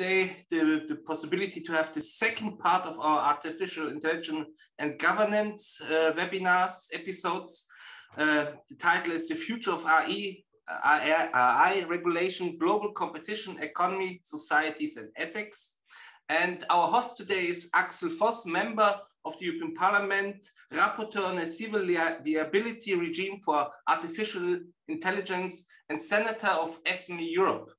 today the, the possibility to have the second part of our artificial intelligence and governance uh, webinars episodes. Uh, the title is The Future of AI, AI, Regulation, Global Competition, Economy, Societies and Ethics. And our host today is Axel Voss, member of the European Parliament, rapporteur on a civil liability regime for artificial intelligence and senator of SME Europe.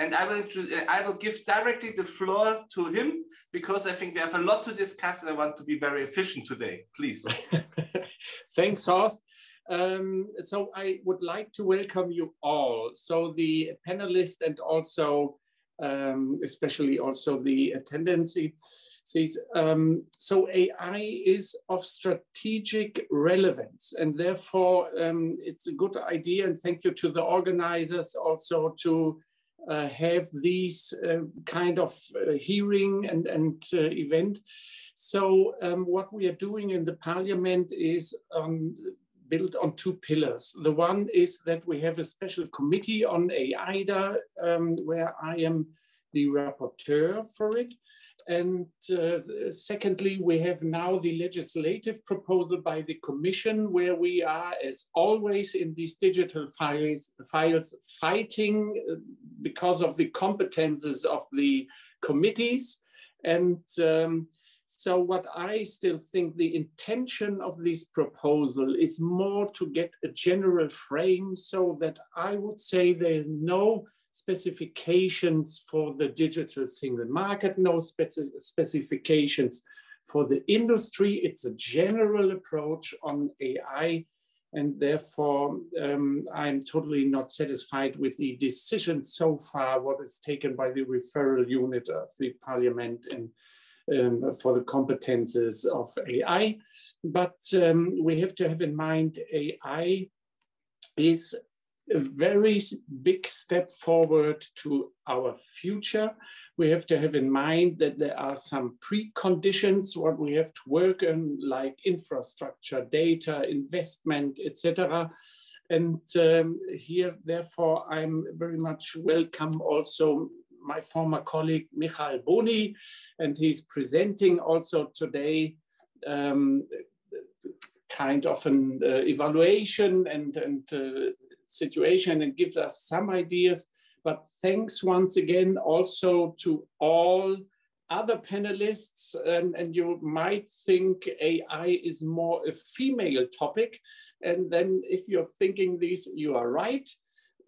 And I will, I will give directly the floor to him because I think we have a lot to discuss and I want to be very efficient today. Please. Thanks, Horst. Um, so I would like to welcome you all. So the panelists and also um, especially also the attendance. Um, so AI is of strategic relevance and therefore um, it's a good idea and thank you to the organizers also to uh, have these uh, kind of uh, hearing and, and uh, event. So um, what we are doing in the parliament is um, built on two pillars. The one is that we have a special committee on AIDA um, where I am the rapporteur for it. And uh, secondly, we have now the legislative proposal by the Commission, where we are, as always, in these digital files, files fighting uh, because of the competences of the committees. And um, so what I still think the intention of this proposal is more to get a general frame so that I would say there's no specifications for the digital single market, no speci specifications for the industry. It's a general approach on AI. And therefore, um, I'm totally not satisfied with the decision so far, what is taken by the referral unit of the parliament and um, for the competences of AI. But um, we have to have in mind AI is a very big step forward to our future. We have to have in mind that there are some preconditions what we have to work on, like infrastructure, data, investment, etc. And um, here, therefore, I'm very much welcome also my former colleague Michal Boni, and he's presenting also today um, kind of an uh, evaluation and, and uh, situation and gives us some ideas. But thanks once again also to all other panelists. And, and you might think AI is more a female topic. And then if you're thinking this, you are right,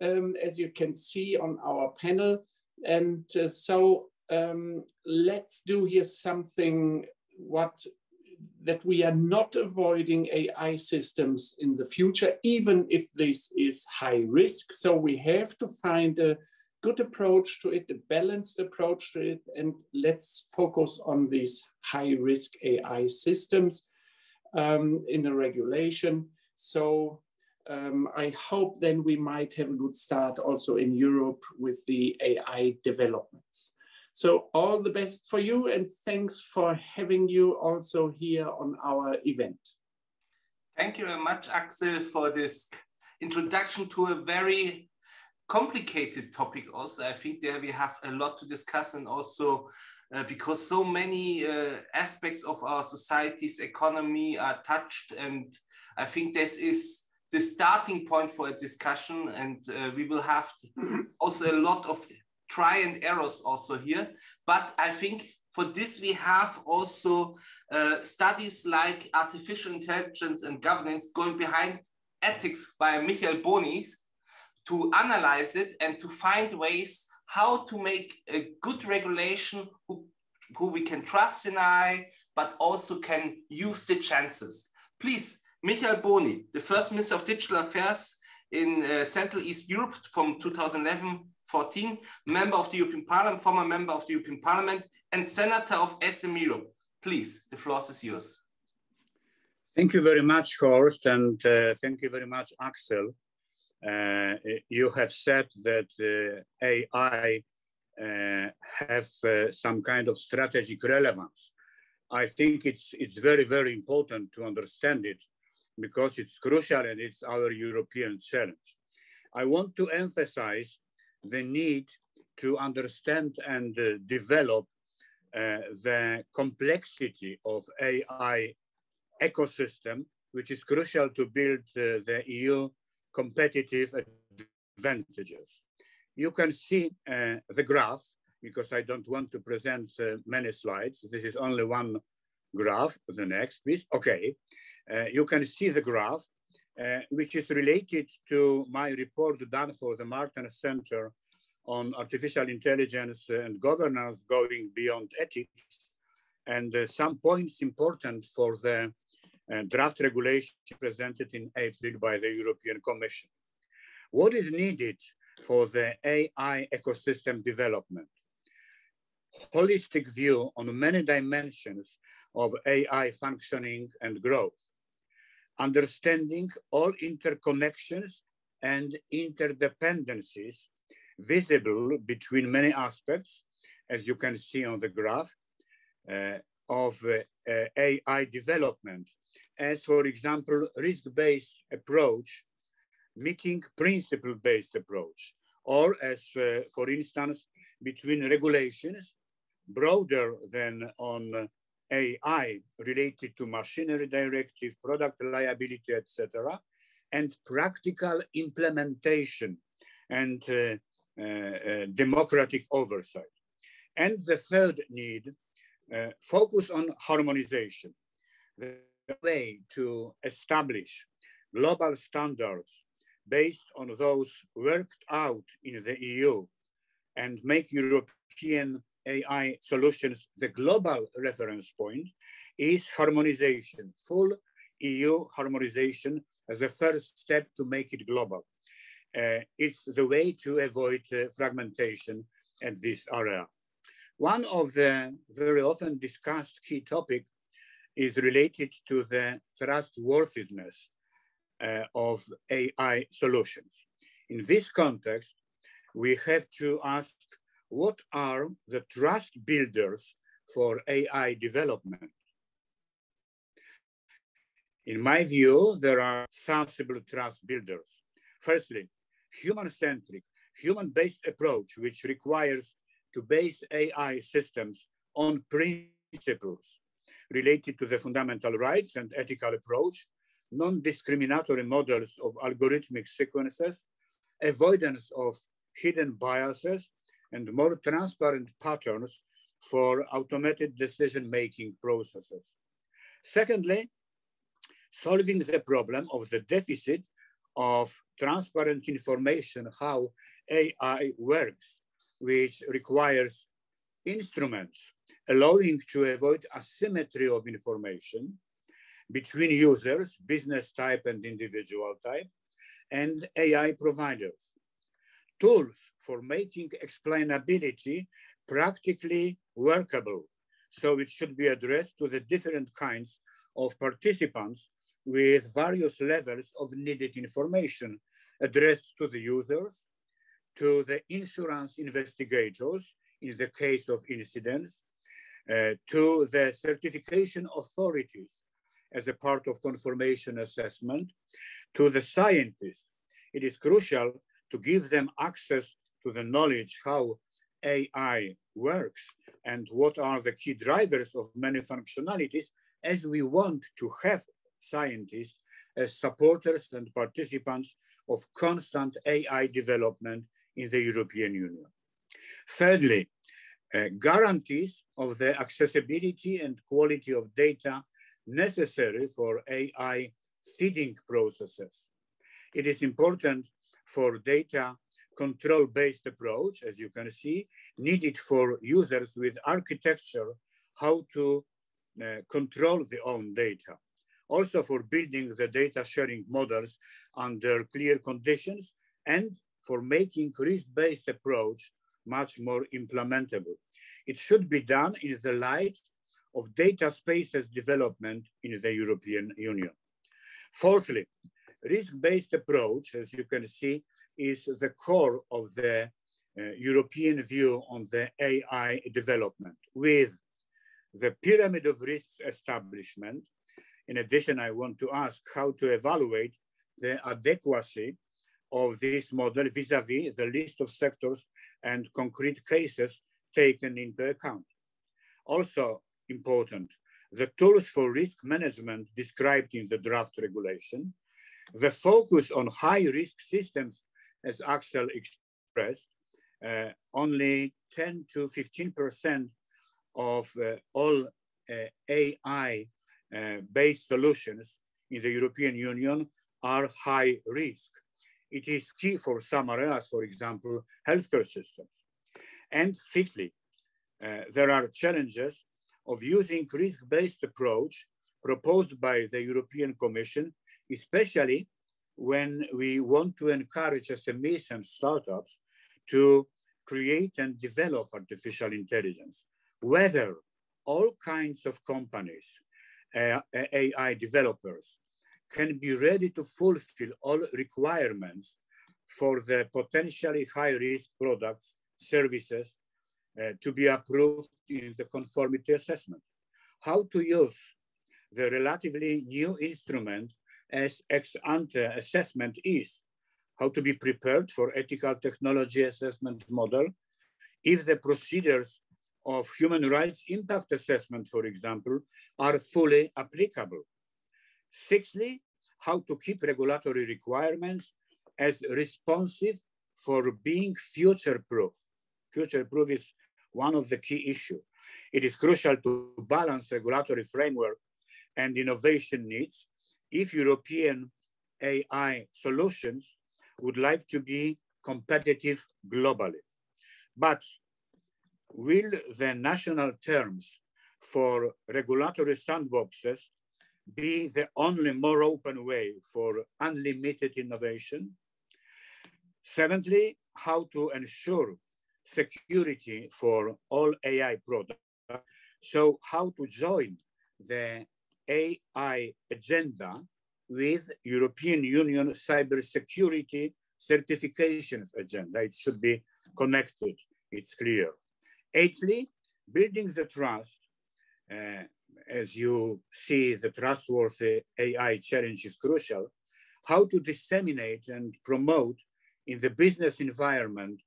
um, as you can see on our panel. And uh, so um, let's do here something what that we are not avoiding AI systems in the future, even if this is high risk. So we have to find a good approach to it, a balanced approach to it, and let's focus on these high risk AI systems um, in the regulation. So um, I hope then we might have a good start also in Europe with the AI developments. So all the best for you and thanks for having you also here on our event. Thank you very much, Axel, for this introduction to a very complicated topic also. I think there we have a lot to discuss and also uh, because so many uh, aspects of our society's economy are touched and I think this is the starting point for a discussion and uh, we will have also a lot of try and errors also here. But I think for this, we have also uh, studies like artificial intelligence and governance going behind ethics by Michael Boni to analyze it and to find ways how to make a good regulation who, who we can trust in AI, but also can use the chances. Please, Michael Boni, the first Minister of Digital Affairs in uh, Central East Europe from 2011 14, member of the European Parliament, former member of the European Parliament, and senator of SME Europe. Please, the floor is yours. Thank you very much, Horst, and uh, thank you very much, Axel. Uh, you have said that uh, AI uh, have uh, some kind of strategic relevance. I think it's it's very very important to understand it because it's crucial and it's our European challenge. I want to emphasize the need to understand and uh, develop uh, the complexity of AI ecosystem, which is crucial to build uh, the EU competitive advantages. You can see uh, the graph because I don't want to present uh, many slides. This is only one graph. The next, please. Okay. Uh, you can see the graph, uh, which is related to my report done for the Martens Center on artificial intelligence and governance going beyond ethics. And uh, some points important for the uh, draft regulation presented in April by the European Commission. What is needed for the AI ecosystem development? Holistic view on many dimensions of AI functioning and growth. Understanding all interconnections and interdependencies visible between many aspects, as you can see on the graph, uh, of uh, uh, AI development, as for example, risk-based approach, meeting principle-based approach, or as, uh, for instance, between regulations broader than on AI related to machinery directive, product liability, etc., and practical implementation and uh, uh, uh, democratic oversight. And the third need, uh, focus on harmonization, the way to establish global standards based on those worked out in the EU and make European AI solutions the global reference point is harmonization, full EU harmonization as the first step to make it global. Uh, it's the way to avoid uh, fragmentation at this area. One of the very often discussed key topic is related to the trustworthiness uh, of AI solutions. In this context, we have to ask what are the trust builders for AI development? In my view, there are sensible trust builders. Firstly, human-centric, human-based approach, which requires to base AI systems on principles related to the fundamental rights and ethical approach, non-discriminatory models of algorithmic sequences, avoidance of hidden biases, and more transparent patterns for automated decision-making processes. Secondly, solving the problem of the deficit of transparent information how AI works, which requires instruments allowing to avoid asymmetry of information between users, business type and individual type, and AI providers. Tools for making explainability practically workable. So it should be addressed to the different kinds of participants with various levels of needed information addressed to the users, to the insurance investigators in the case of incidents, uh, to the certification authorities as a part of conformity assessment, to the scientists. It is crucial to give them access to the knowledge how AI works and what are the key drivers of many functionalities as we want to have scientists as supporters and participants of constant AI development in the European Union. Thirdly, uh, guarantees of the accessibility and quality of data necessary for AI feeding processes. It is important for data control-based approach, as you can see, needed for users with architecture, how to uh, control their own data also for building the data sharing models under clear conditions and for making risk-based approach much more implementable. It should be done in the light of data spaces development in the European Union. Fourthly, risk-based approach, as you can see, is the core of the uh, European view on the AI development with the pyramid of risks establishment, in addition, I want to ask how to evaluate the adequacy of this model vis-a-vis -vis the list of sectors and concrete cases taken into account. Also important, the tools for risk management described in the draft regulation, the focus on high risk systems as Axel expressed, uh, only 10 to 15% of uh, all uh, AI uh, based solutions in the European Union are high risk. It is key for some areas, for example, healthcare systems. And fifthly, uh, there are challenges of using risk-based approach proposed by the European Commission, especially when we want to encourage SMEs and startups to create and develop artificial intelligence, whether all kinds of companies, uh, AI developers, can be ready to fulfill all requirements for the potentially high risk products, services uh, to be approved in the conformity assessment. How to use the relatively new instrument as ex ante assessment is, how to be prepared for ethical technology assessment model, if the procedures of human rights impact assessment, for example, are fully applicable. Sixthly, how to keep regulatory requirements as responsive for being future-proof. Future-proof is one of the key issues. It is crucial to balance regulatory framework and innovation needs if European AI solutions would like to be competitive globally. But will the national terms for regulatory sandboxes be the only more open way for unlimited innovation? Seventhly, how to ensure security for all AI products. So how to join the AI agenda with European Union cybersecurity certifications agenda. It should be connected, it's clear. Eighthly, building the trust. Uh, as you see, the trustworthy AI challenge is crucial. How to disseminate and promote in the business environment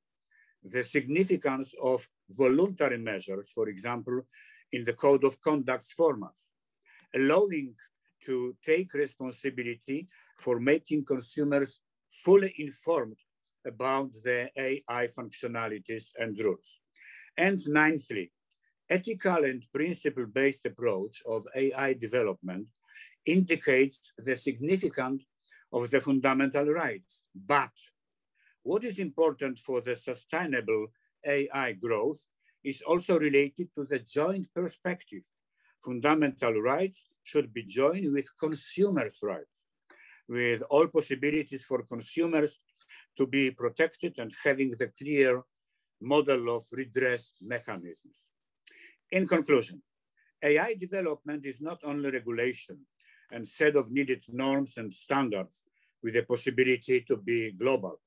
the significance of voluntary measures, for example, in the code of conduct formats, allowing to take responsibility for making consumers fully informed about the AI functionalities and rules. And ninthly, ethical and principle-based approach of AI development indicates the significance of the fundamental rights. But what is important for the sustainable AI growth is also related to the joint perspective. Fundamental rights should be joined with consumers' rights, with all possibilities for consumers to be protected and having the clear model of redress mechanisms. In conclusion, AI development is not only regulation and set of needed norms and standards with the possibility to be global.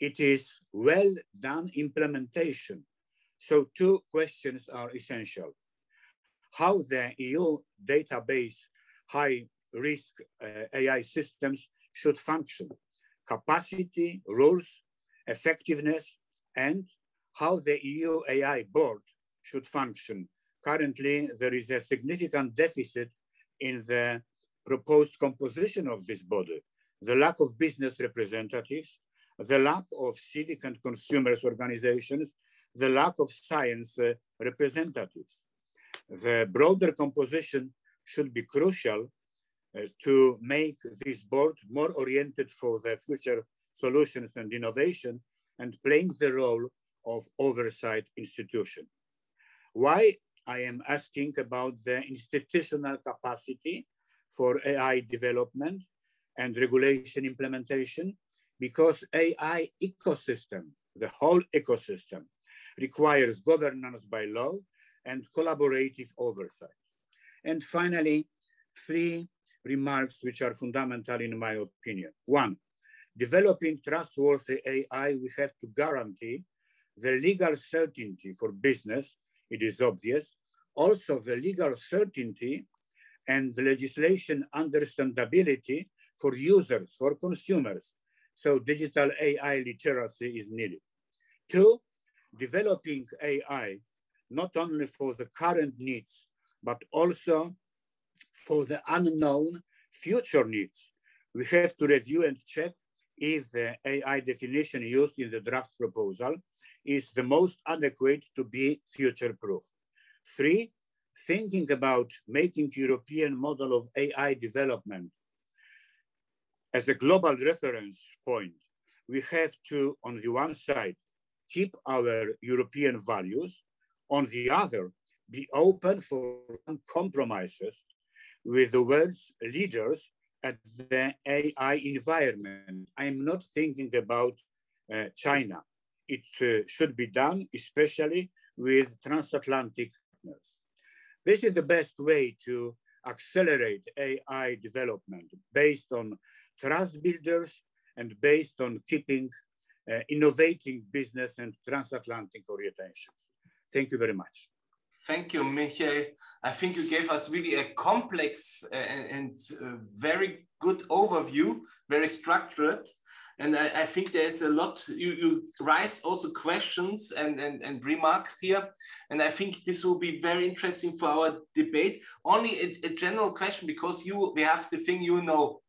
It is well done implementation. So two questions are essential. How the EU database high risk uh, AI systems should function, capacity, rules, effectiveness, and how the EU AI board should function. Currently, there is a significant deficit in the proposed composition of this body, the lack of business representatives, the lack of civic and consumers organizations, the lack of science uh, representatives. The broader composition should be crucial uh, to make this board more oriented for the future solutions and innovation and playing the role of oversight institution. Why I am asking about the institutional capacity for AI development and regulation implementation, because AI ecosystem, the whole ecosystem, requires governance by law and collaborative oversight. And finally, three remarks which are fundamental in my opinion. One, developing trustworthy AI, we have to guarantee the legal certainty for business it is obvious. Also, the legal certainty and the legislation understandability for users, for consumers, So digital AI literacy is needed. Two, developing AI not only for the current needs, but also for the unknown future needs. We have to review and check if the AI definition used in the draft proposal is the most adequate to be future-proof. Three, thinking about making European model of AI development as a global reference point, we have to, on the one side, keep our European values, on the other, be open for compromises with the world's leaders at the AI environment. I'm not thinking about uh, China. It uh, should be done, especially with transatlantic partners. This is the best way to accelerate AI development based on trust builders and based on keeping uh, innovating business and transatlantic orientations. Thank you very much. Thank you, Michael. I think you gave us really a complex uh, and uh, very good overview, very structured. And I, I, think there's a lot, you, you raise also questions and, and, and remarks here. And I think this will be very interesting for our debate. Only a, a general question, because you we have the thing, you know,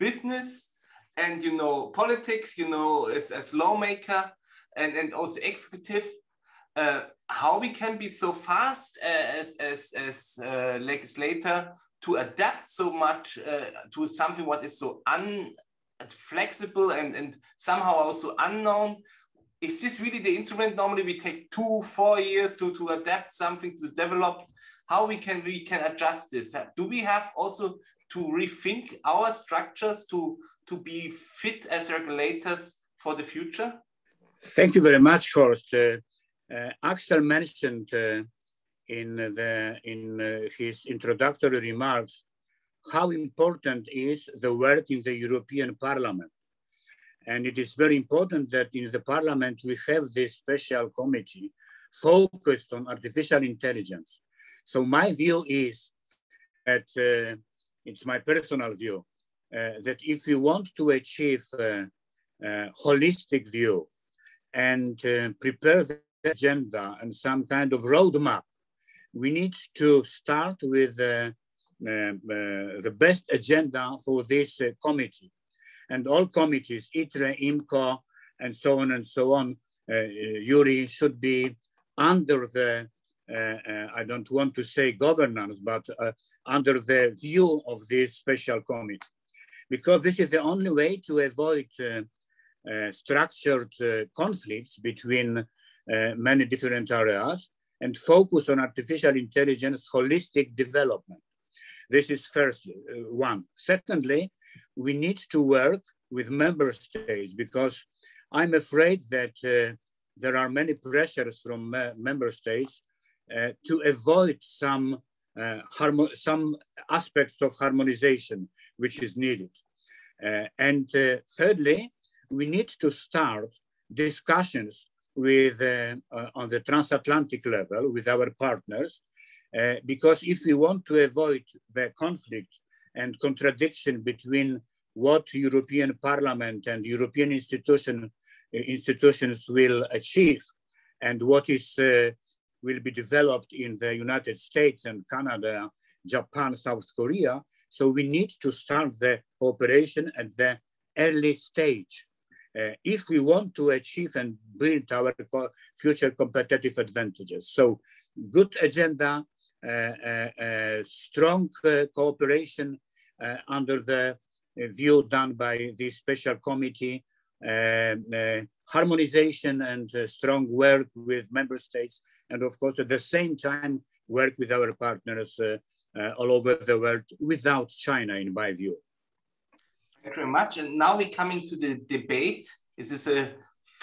business and you know politics, you know, as, as lawmaker and, and also executive. Uh, how we can be so fast as, as, as uh, legislator to adapt so much uh, to something what is so un flexible and, and somehow also unknown. Is this really the instrument? Normally we take two, four years to, to adapt something to develop. How we can we can adjust this? Do we have also to rethink our structures to, to be fit as regulators for the future? Thank you very much, Horst. Uh, uh, Axel mentioned uh, in, the, in uh, his introductory remarks how important is the work in the European Parliament. And it is very important that in the Parliament we have this special committee focused on artificial intelligence. So my view is that, uh, it's my personal view, uh, that if we want to achieve a, a holistic view and uh, prepare the agenda and some kind of roadmap, we need to start with uh, uh, uh, the best agenda for this uh, committee. And all committees, ITRE, IMCO, and so on and so on, JURI should be under the uh, uh, I don't want to say governance, but uh, under the view of this special committee. Because this is the only way to avoid structured conflicts between many different areas and focus on artificial intelligence holistic development. This is firstly uh, one. Secondly, we need to work with member states because I'm afraid that uh, there are many pressures from uh, member states uh, to avoid some uh, some aspects of harmonization which is needed. and thirdly, we need to start discussions with uh, uh, on the transatlantic level with our partners, uh, because if we want to avoid the conflict and contradiction between what European Parliament and European institution, institutions will achieve and what is will be developed in the United States and Canada, Japan, South Korea. So we need to start the cooperation at the early stage uh, if we want to achieve and build our future competitive advantages. So good agenda, uh, uh, uh strong cooperation under the view done by the special committee, harmonization and strong work with member states, and of course at the same time work with our partners all over the world without China in my view. Thank you very much. And now we're coming to the debate. This is a,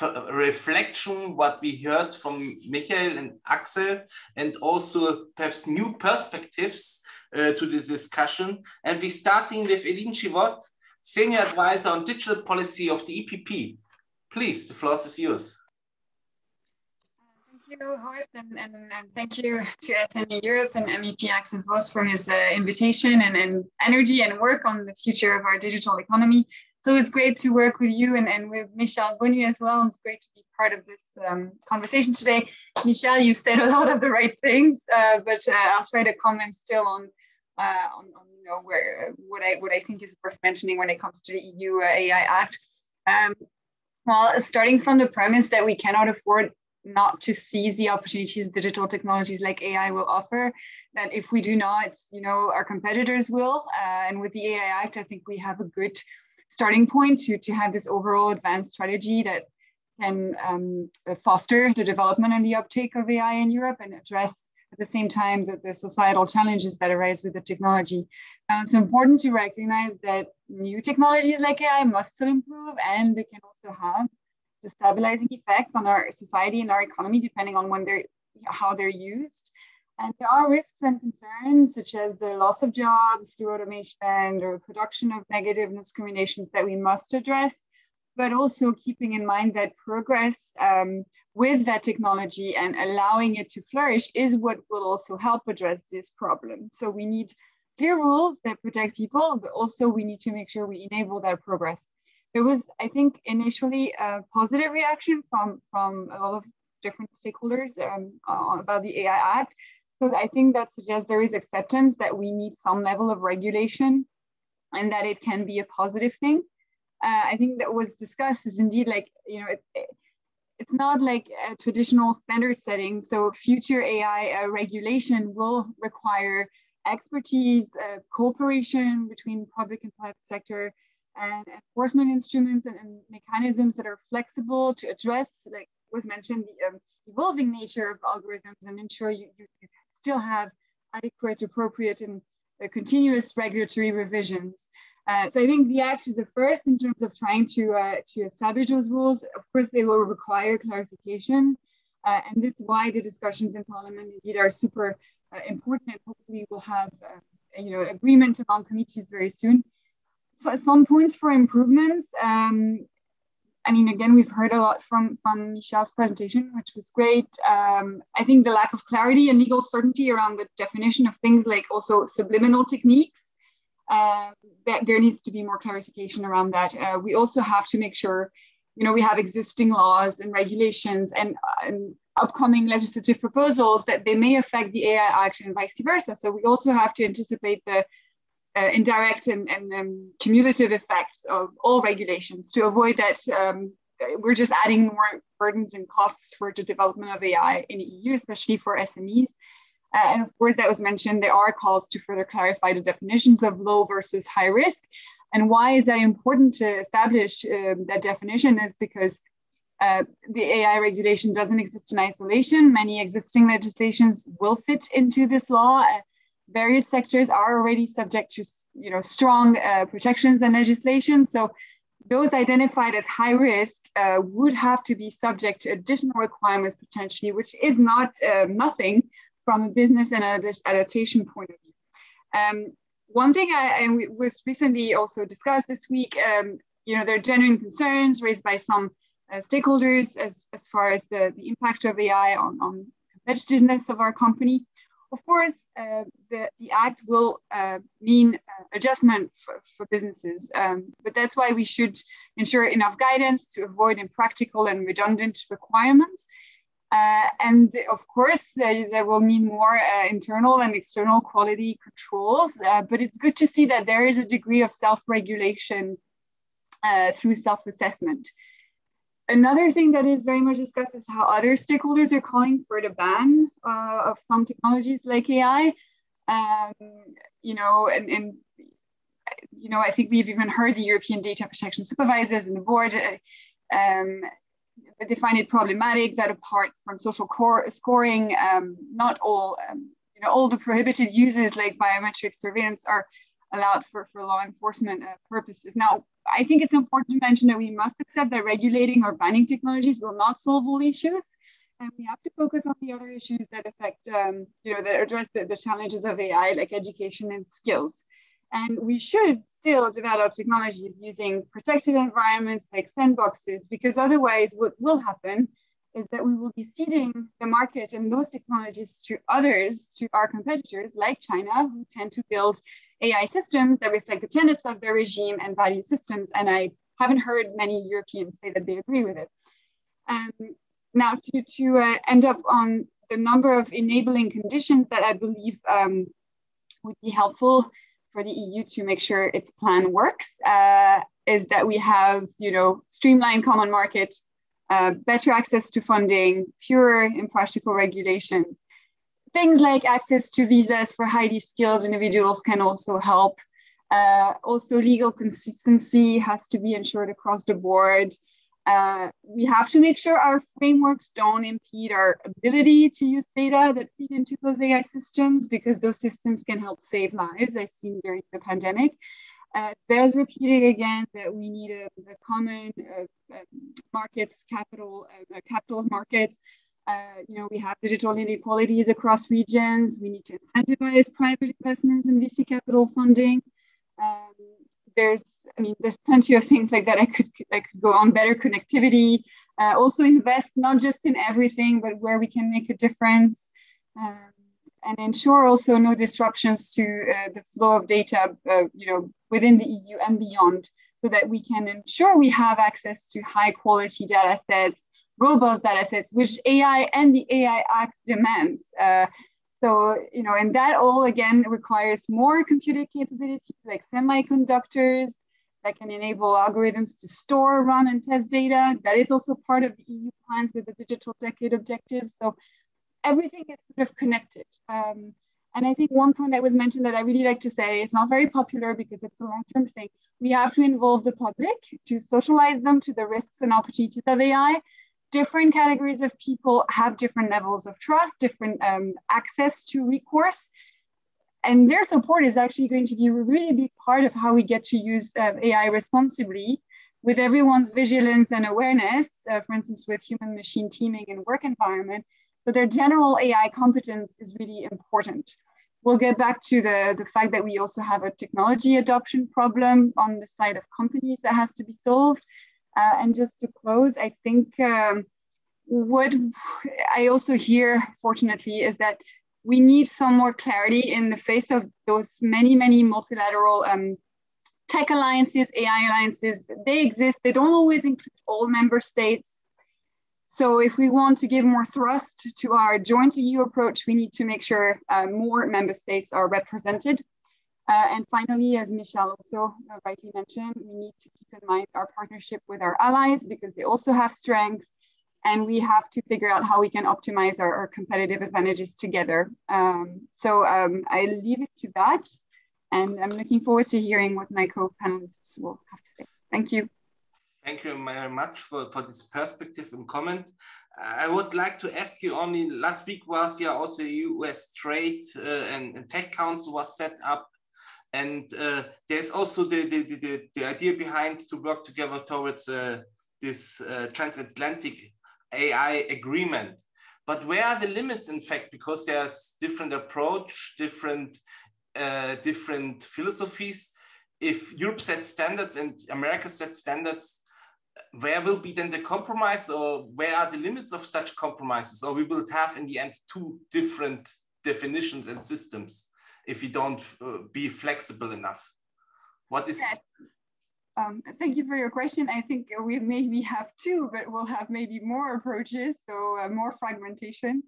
a reflection what we heard from Michael and Axel, and also perhaps new perspectives uh, to the discussion. And we're starting with Eline Chivot, Senior Advisor on Digital Policy of the EPP. Please, the floor is yours you, Horst, and, and, and, thank you to SME Europe and MEP Axel Voss for his uh, invitation and, and energy and work on the future of our digital economy. So it's great to work with you and, and with Michel Boni as well. It's great to be part of this um, conversation today. Michel, you said a lot of the right things, uh, but uh, I'll try to comment still on, uh, on, on, you know where what I what I think is worth mentioning when it comes to the EU uh, AI Act. Um, well, starting from the premise that we cannot afford not to seize the opportunities digital technologies like AI will offer. That if we do not, you know, our competitors will. Uh, and with the AI Act, I think we have a good starting point to, to have this overall advanced strategy that can um, foster the development and the uptake of AI in Europe and address at the same time the, the societal challenges that arise with the technology. And it's important to recognize that new technologies like AI must still improve and they can also have stabilizing effects on our society and our economy, depending on when they're how they're used. And there are risks and concerns, such as the loss of jobs through automation or production of negative discriminations that we must address, but also keeping in mind that progress um, with that technology and allowing it to flourish is what will also help address this problem. So we need clear rules that protect people, but also we need to make sure we enable that progress there was, I think, initially a positive reaction from, from a lot of different stakeholders um, uh, about the AI Act. So I think that suggests there is acceptance that we need some level of regulation and that it can be a positive thing. Uh, I think that was discussed is indeed like, you know, it, it, it's not like a traditional standard setting. So future AI uh, regulation will require expertise, uh, cooperation between public and private sector, and enforcement instruments and, and, mechanisms that are flexible to address, like was mentioned, the um, evolving nature of algorithms and ensure you, you, still have adequate, appropriate, and uh, continuous regulatory revisions. Uh, so I think the Act is the first in terms of trying to, uh, to establish those rules. Of course, they will require clarification. Uh, and that's why the discussions in Parliament indeed are super uh, important and hopefully we'll have uh, you know, agreement among committees very soon so some points for improvements. Um, I mean, again, we've heard a lot from from Michel's presentation, which was great. Um, I think the lack of clarity and legal certainty around the definition of things like also subliminal techniques, uh, that there needs to be more clarification around that. Uh, we also have to make sure, you know, we have existing laws and regulations and, and upcoming legislative proposals that they may affect the AI Act and vice versa. So we also have to anticipate the uh, indirect and, and um, cumulative effects of all regulations to avoid that um, we're just adding more burdens and costs for the development of AI in the EU, especially for SMEs. Uh, and of course, that was mentioned, there are calls to further clarify the definitions of low versus high risk. And why is that important to establish um, that definition is because uh, the AI regulation doesn't exist in isolation. Many existing legislations will fit into this law various sectors are already subject to you know strong uh, protections and legislation. So those identified as high risk uh, would have to be subject to additional requirements potentially, which is not uh, nothing from a business and adaptation point of view. Um, one thing I, I, was recently also discussed this week, um, you know, there are genuine concerns raised by some uh, stakeholders as, as far as the, the impact of AI on, on competitiveness of our company. Of course, uh, the, the act will uh, mean uh, adjustment for, for businesses, um, but that's why we should ensure enough guidance to avoid impractical and redundant requirements. Uh, and of course, there will mean more uh, internal and external quality controls, but it's good to see that there is a degree of self-regulation through self-assessment. Another thing that is very much discussed is how other stakeholders are calling for the ban uh, of some technologies like AI. Um, you know, and, and, you know, I think we've even heard the European data protection supervisors and the board. Uh, um, they find it problematic that apart from social scoring, um, not all, um, you know, all the prohibited uses like biometric surveillance are allowed for, for law enforcement uh, purposes. Now, I think it's important to mention that we must accept that regulating or banning technologies will not solve all issues. And we have to focus on the other issues that affect, um, you know, that address the, the challenges of AI, like education and skills. And we should still develop technologies using protected environments like sandboxes, because otherwise, what will happen is that we will be ceding the market and those technologies to others, to our competitors like China, who tend to build AI systems that reflect the tenets of their regime and value systems. And I haven't heard many Europeans say that they agree with it. Um, now, to, to uh, end up on the number of enabling conditions that I believe um, would be helpful for the EU to make sure its plan works uh, is that we have, you know, streamlined common market uh, better access to funding, fewer impractical regulations. Things like access to visas for highly skilled individuals can also help. Uh, also, legal consistency has to be ensured across the board. Uh, we have to make sure our frameworks don't impede our ability to use data that feed into those AI systems because those systems can help save lives, I've seen during the pandemic. Uh, bears repeating again that we need a, a common uh, um, markets, capital, uh, capitals markets. Uh, you know, we have digital inequalities across regions. We need to incentivize private investments in VC capital funding. Um, there's, I mean, there's plenty of things like that I could, I could go on. Better connectivity. Uh, also invest not just in everything, but where we can make a difference. Um, and ensure also no disruptions to uh, the flow of data, uh, you know, within the EU and beyond, so that we can ensure we have access to high quality data sets, robust data sets, which AI and the AI Act demands. Uh, so, you know, and that all again requires more computer capabilities like semiconductors that can enable algorithms to store, run, and test data. That is also part of the EU plans with the digital decade objective. So everything is sort of connected. Um, and I think one point that was mentioned that I really like to say, it's not very popular because it's a long-term thing. We have to involve the public to socialize them to the risks and opportunities of AI. Different categories of people have different levels of trust, different um, access to recourse. And their support is actually going to be a really big part of how we get to use uh, AI responsibly with everyone's vigilance and awareness, uh, for instance, with human machine teaming and work environment, so their general AI competence is really important. We'll get back to the, the fact that we also have a technology adoption problem on the side of companies that has to be solved. Uh, and just to close, I think um, what I also hear, fortunately, is that we need some more clarity in the face of those many, many multilateral um, tech alliances, AI alliances. They exist. They don't always include all member states. So if we want to give more thrust to our joint EU approach, we need to make sure uh, more member states are represented. Uh, and finally, as Michelle also uh, rightly mentioned, we need to keep in mind our partnership with our allies because they also have strength and we have to figure out how we can optimize our, our competitive advantages together. Um, so um, I leave it to that. And I'm looking forward to hearing what my co-panelists will have to say. Thank you. Thank you very much for, for this perspective and comment. I would like to ask you only last week was yeah also the US Trade uh, and, and, Tech Council was set up. And uh, there's also the, the, the, the, idea behind to work together towards uh, this uh, transatlantic AI agreement. But where are the limits, in fact, because there's different approach, different, uh, different philosophies. If Europe sets standards and America sets standards, where will be then the compromise or where are the limits of such compromises or we will have in the end two different definitions and systems if we don't uh, be flexible enough what is yes. um, thank you for your question i think we maybe have two but we'll have maybe more approaches so uh, more fragmentation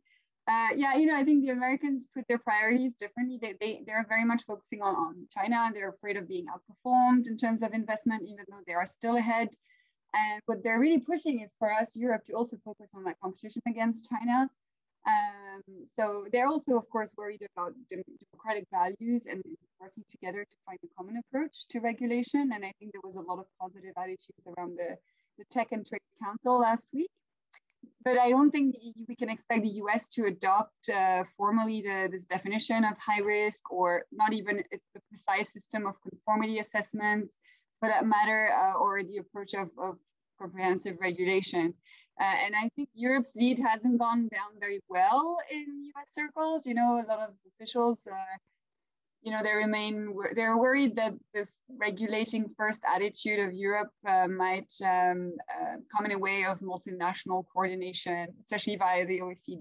uh, yeah, you know, I think the Americans put their priorities differently. They, they, they're very much focusing on, on China. And they're afraid of being outperformed in terms of investment, even though they are still ahead. And what they're really pushing is for us, Europe, to also focus on that competition against China. Um, so they're also, of course, worried about democratic values and working together to find a common approach to regulation. And I think there was a lot of positive attitudes around the, the Tech and Trade Council last week. But I don't think we can expect the US to adopt uh, formally the, this definition of high risk or not even the precise system of conformity assessments for that matter, uh, or the approach of, of comprehensive regulation. Uh, and I think Europe's lead hasn't gone down very well in US circles. You know, a lot of officials uh, you know, they remain, they're worried that this regulating first attitude of Europe uh, might um, uh, come in a way of multinational coordination, especially via the OECD.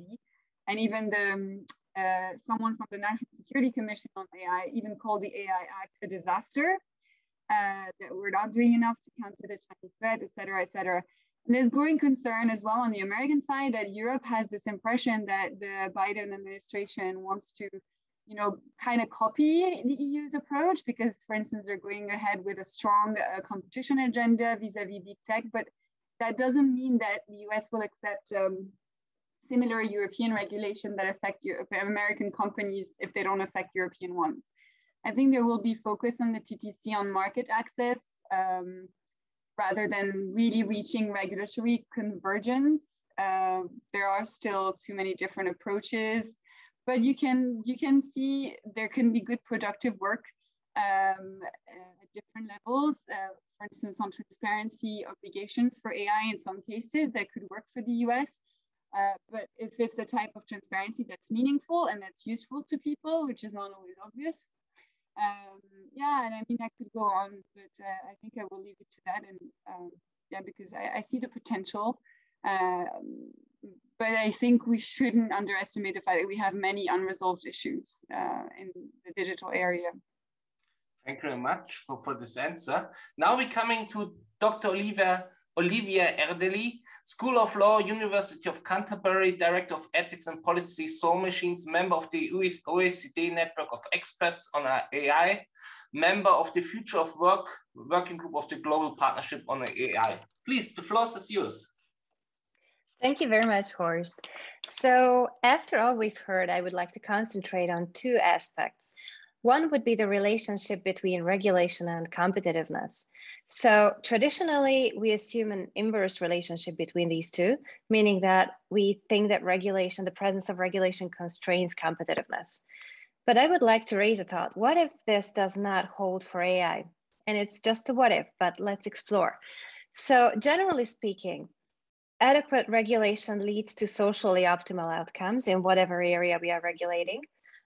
And even the, um, uh, someone from the National Security Commission on AI even called the AI Act a disaster, uh, that we're not doing enough to counter the Chinese threat, et cetera, et cetera. And there's growing concern as well on the American side that Europe has this impression that the Biden administration wants to you know, kind of copy the EU's approach because, for instance, they're going ahead with a strong uh, competition agenda vis-a-vis big tech, but that doesn't mean that the US will accept um, similar European regulation that affect Europe, American companies if they don't affect European ones. I think there will be focus on the TTC on market access um, rather than really reaching regulatory convergence. Uh, there are still too many different approaches but you can you can see there can be good productive work um, at different levels. Uh, for instance, on transparency obligations for AI in some cases that could work for the US. Uh, but if it's the type of transparency that's meaningful and that's useful to people, which is not always obvious, um, yeah, and I mean, I could go on, but uh, I think I will leave it to that. And um, yeah, because I, I, see the potential. Um, but I think we shouldn't underestimate the fact that we have many unresolved issues uh, in the digital area. Thank you very much for, for this answer. Now we're coming to Dr. Olivia, Olivia Erdélyi, School of Law, University of Canterbury, Director of Ethics and Policy, Soul Machines, member of the OECD network of experts on AI, member of the Future of Work working group of the Global Partnership on AI. Please, the floor is yours. Thank you very much, Horst. So after all we've heard, I would like to concentrate on two aspects. One would be the relationship between regulation and competitiveness. So traditionally, we assume an inverse relationship between these two, meaning that we think that regulation, the presence of regulation constrains competitiveness. But I would like to raise a thought. What if this does not hold for AI? And it's just a what if, but let's explore. So generally speaking, adequate regulation leads to socially optimal outcomes in whatever area we are regulating.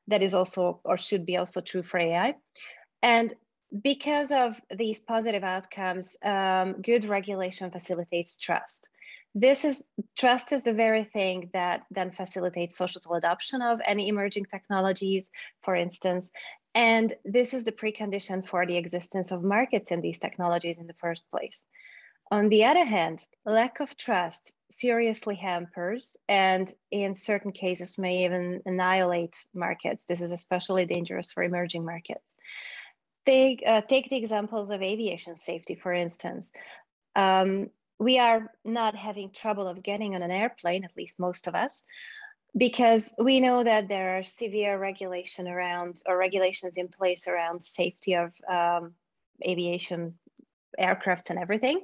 That is also, or should be also true for AI. And because of these positive outcomes, um, good regulation facilitates trust. This is trust is the very thing that then facilitates societal adoption of any emerging technologies, for instance. And this is the precondition for the existence of markets in these technologies in the first place. On the other hand, lack of trust seriously hampers and in certain cases may even annihilate markets. This is especially dangerous for emerging markets. Take, uh, take the examples of aviation safety, for instance. Um, we are not having trouble of getting on an airplane, at least most of us, because we know that there are severe regulation around or regulations in place around safety of um, aviation aircrafts and everything.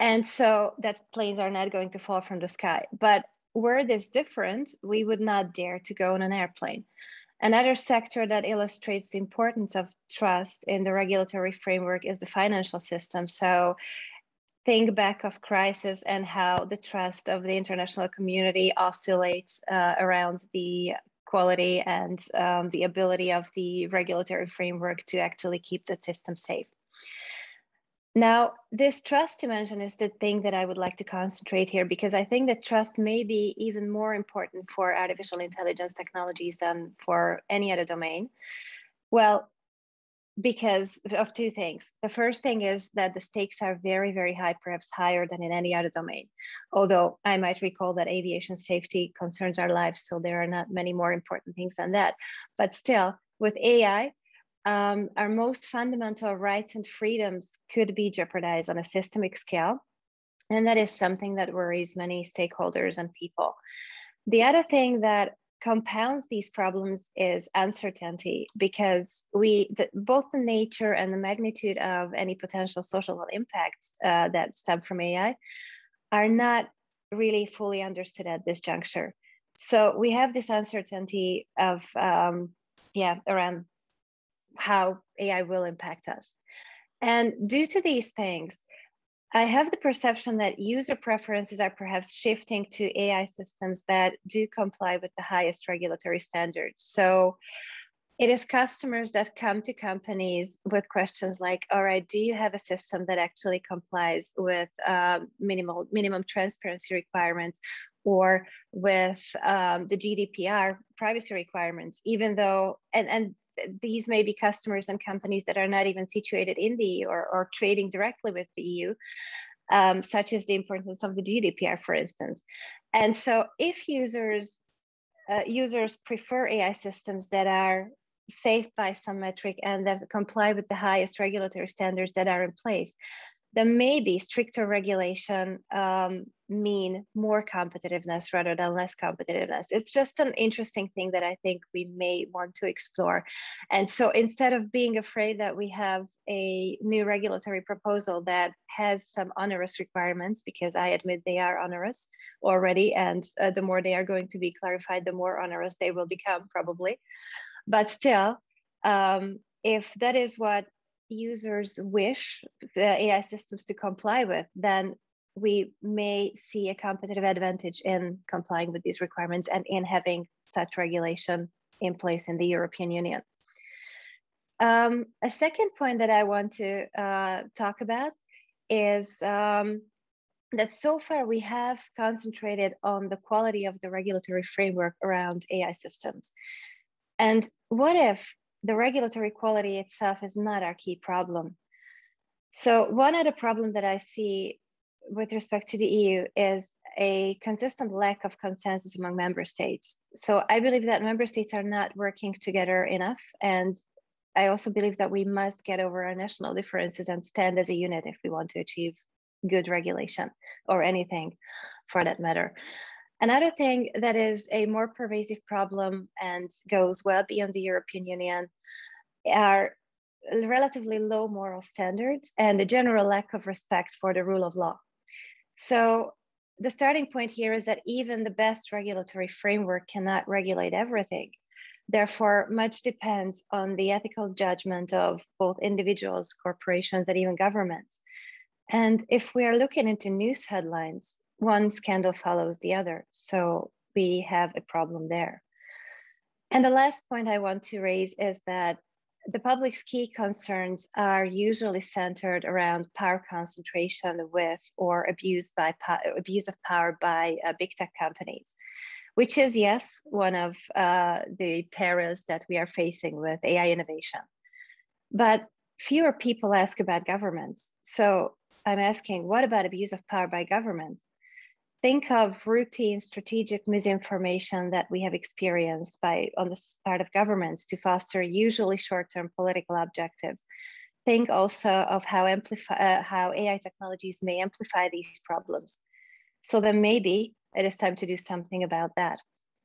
And so that planes are not going to fall from the sky. But were this different, we would not dare to go on an airplane. Another sector that illustrates the importance of trust in the regulatory framework is the financial system. So think back of crisis and how the trust of the international community oscillates uh, around the quality and um, the ability of the regulatory framework to actually keep the system safe. Now, this trust dimension is the thing that I would like to concentrate here because I think that trust may be even more important for artificial intelligence technologies than for any other domain. Well, because of two things. The first thing is that the stakes are very, very high, perhaps higher than in any other domain. Although I might recall that aviation safety concerns our lives, so there are not many more important things than that. But still, with AI, um, our most fundamental rights and freedoms could be jeopardized on a systemic scale. And that is something that worries many stakeholders and people. The other thing that compounds these problems is uncertainty because we the, both the nature and the magnitude of any potential social impacts uh, that stem from ai are not really fully understood at this juncture so we have this uncertainty of um, yeah around how AI will impact us. And due to these things, I have the perception that user preferences are perhaps shifting to AI systems that do comply with the highest regulatory standards. So it is customers that come to companies with questions like, all right, do you have a system that actually complies with um, minimal minimum transparency requirements or with um, the GDPR privacy requirements, even though, and, and these may be customers and companies that are not even situated in the EU or, or trading directly with the EU, um, such as the importance of the GDPR, for instance. And so if users uh, users prefer AI systems that are safe by some metric and that comply with the highest regulatory standards that are in place, then maybe stricter regulation um, mean more competitiveness rather than less competitiveness. It's just an interesting thing that I think we may want to explore. And so instead of being afraid that we have a new regulatory proposal that has some onerous requirements, because I admit they are onerous already, and uh, the more they are going to be clarified, the more onerous they will become probably. But still, um, if that is what users wish the AI systems to comply with, then we may see a competitive advantage in complying with these requirements and in having such regulation in place in the European Union. Um, a second point that I want to uh, talk about is um, that so far we have concentrated on the quality of the regulatory framework around AI systems. And what if the regulatory quality itself is not our key problem? So one other problem that I see with respect to the EU is a consistent lack of consensus among member states. So I believe that member states are not working together enough. And I also believe that we must get over our national differences and stand as a unit if we want to achieve good regulation or anything for that matter. Another thing that is a more pervasive problem and goes well beyond the European Union are relatively low moral standards and a general lack of respect for the rule of law. So the starting point here is that even the best regulatory framework cannot regulate everything. Therefore, much depends on the ethical judgment of both individuals, corporations, and even governments. And if we are looking into news headlines, one scandal follows the other. So we have a problem there. And the last point I want to raise is that the public's key concerns are usually centered around power concentration with or abuse by abuse of power by uh, big tech companies, which is yes one of uh, the perils that we are facing with AI innovation. But fewer people ask about governments. So I'm asking, what about abuse of power by governments? Think of routine strategic misinformation that we have experienced by on the part of governments to foster usually short-term political objectives. Think also of how, amplify, uh, how AI technologies may amplify these problems. So then maybe it is time to do something about that.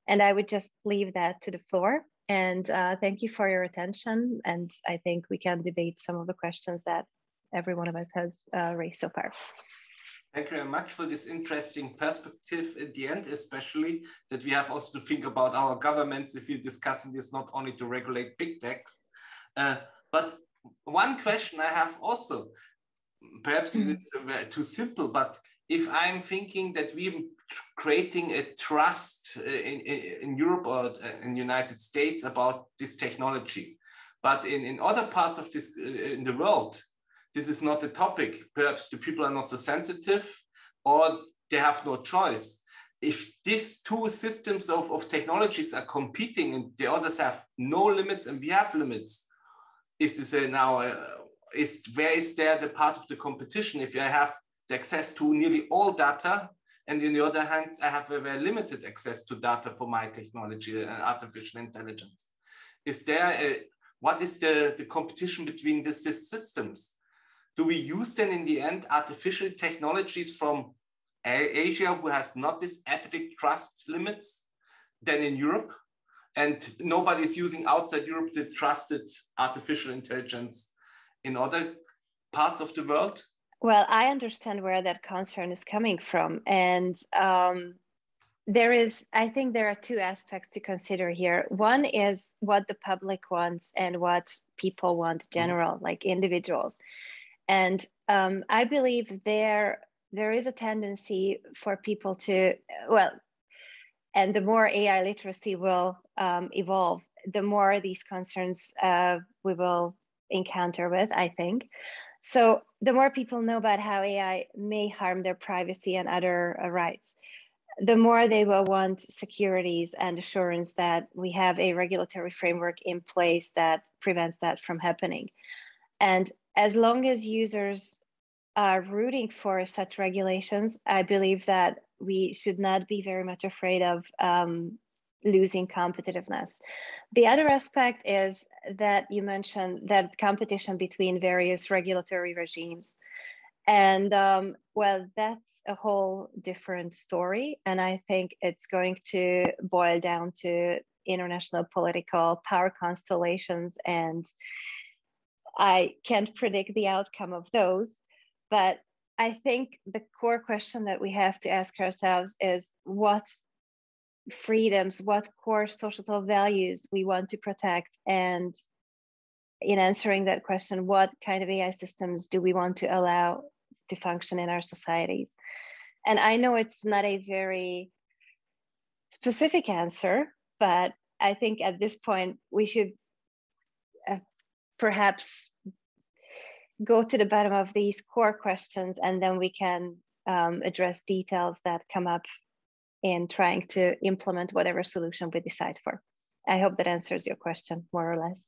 And I would just leave that to the floor. And uh, thank you for your attention. And I think we can debate some of the questions that every one of us has uh, raised so far. Thank you very much for this interesting perspective at the end, especially that we have also to think about our governments if you're discussing this not only to regulate big techs. Uh, but one question I have also, perhaps mm -hmm. it's uh, too simple, but if I'm thinking that we're creating a trust uh, in, in Europe or uh, in the United States about this technology, but in, in other parts of this in the world, this is not a topic. Perhaps the people are not so sensitive or they have no choice. If these two systems of, of technologies are competing and the others have no limits and we have limits, is this a now, a, is where is there the part of the competition? If I have the access to nearly all data, and on the other hand, I have a very limited access to data for my technology and artificial intelligence. Is there a, what is the, the competition between these systems? Do we use then in the end artificial technologies from Asia who has not this ethic trust limits than in Europe? And nobody is using outside Europe the trusted artificial intelligence in other parts of the world? Well, I understand where that concern is coming from. And um, there is, I think there are two aspects to consider here. One is what the public wants and what people want mm-hmm. general, mm. like individuals. And um, I believe there there is a tendency for people to well, and the more AI literacy will um, evolve, the more these concerns uh, we will encounter with, I think. So the more people know about how AI may harm their privacy and other uh, rights, the more they will want securities and assurance that we have a regulatory framework in place that prevents that from happening. And as long as users are rooting for such regulations, I believe that we should not be very much afraid of um, losing competitiveness. The other aspect is that you mentioned that competition between various regulatory regimes. And um, well, that's a whole different story. And I think it's going to boil down to international political power constellations. And I can't predict the outcome of those. But I think the core question that we have to ask ourselves is what freedoms, what core societal values we want to protect, and in answering that question, what kind of AI systems do we want to allow to function in our societies? And I know it's not a very specific answer, but I think at this point we should perhaps go to the bottom of these core questions and then we can um, address details that come up in trying to implement whatever solution we decide for. I hope that answers your question more or less.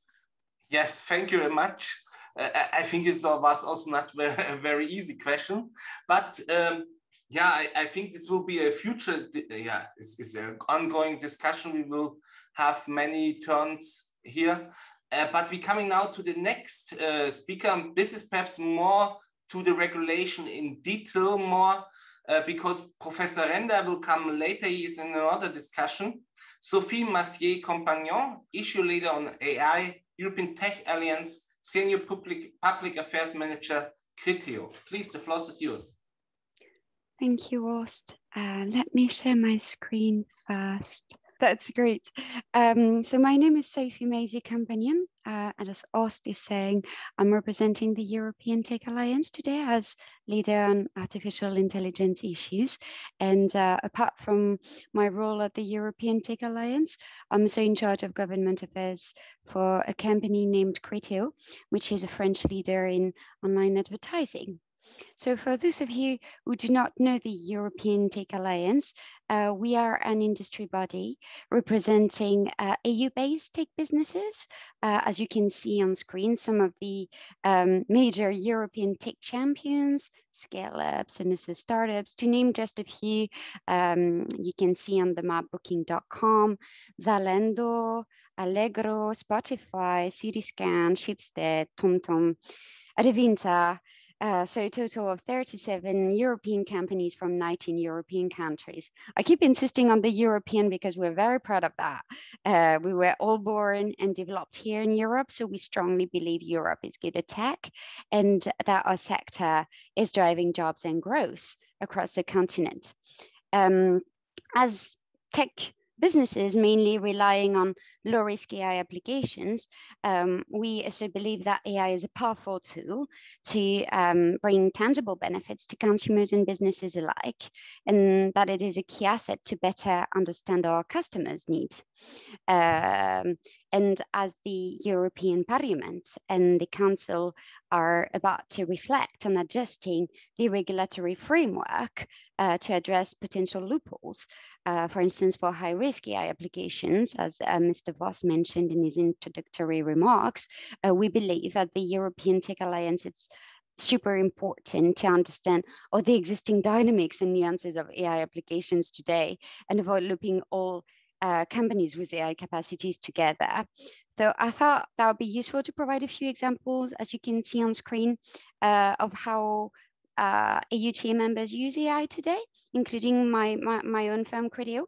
Yes, thank you very much. Uh, I think it was also not a very easy question, but um, yeah, I, I, think this will be a future, yeah, it's, it's an ongoing discussion. We will have many turns here, uh, but we're coming now to the next uh, speaker. This is perhaps more to the regulation in detail more uh, because Professor Renda will come later, he is in another discussion. Sophie Massier-Compagnon, issue leader on AI, European Tech Alliance, Senior Public, Public Affairs Manager, Criteo. Please, the floor is yours. Thank you, Horst. Uh, let me share my screen first. That's great. Um, so my name is Sophie Maisie Companion, uh, and as Horst is saying, I'm representing the European Tech Alliance today as leader on artificial intelligence issues. And uh, apart from my role at the European Tech Alliance, I'm also in charge of government affairs for a company named Criteo, which is a French leader in online advertising. So for those of you who do not know the European Tech Alliance, uh, we are an industry body representing uh, EU-based tech businesses. Uh, as you can see on screen, some of the um, major European tech champions, scale-ups and also startups, to name just a few, um, you can see on the map booking.com, Zalando, Allegro, Spotify, Cityscan, Schibsted, TomTom, Adevinta, uh, so a total of 37 European companies from 19 European countries. I keep insisting on the European because we're very proud of that. Uh, we were all born and developed here in Europe, so we strongly believe Europe is good at tech and that our sector is driving jobs and growth across the continent. Um, as tech businesses mainly relying on low risk AI applications, um, we also believe that AI is a powerful tool to um, bring tangible benefits to consumers and businesses alike, and that it is a key asset to better understand our customers' needs. Um, and as the European Parliament and the Council are about to reflect on adjusting the regulatory framework uh, to address potential loopholes, uh, for instance, for high risk AI applications, as uh, Mr. Voss mentioned in his introductory remarks, uh, we believe that the European Tech Alliance is super important to understand all the existing dynamics and nuances of AI applications today and avoid looping all uh, companies with AI capacities together. So I thought that would be useful to provide a few examples, as you can see on screen, uh, of how uh, EUTA members use AI today, including my, my, my own firm, Criteo.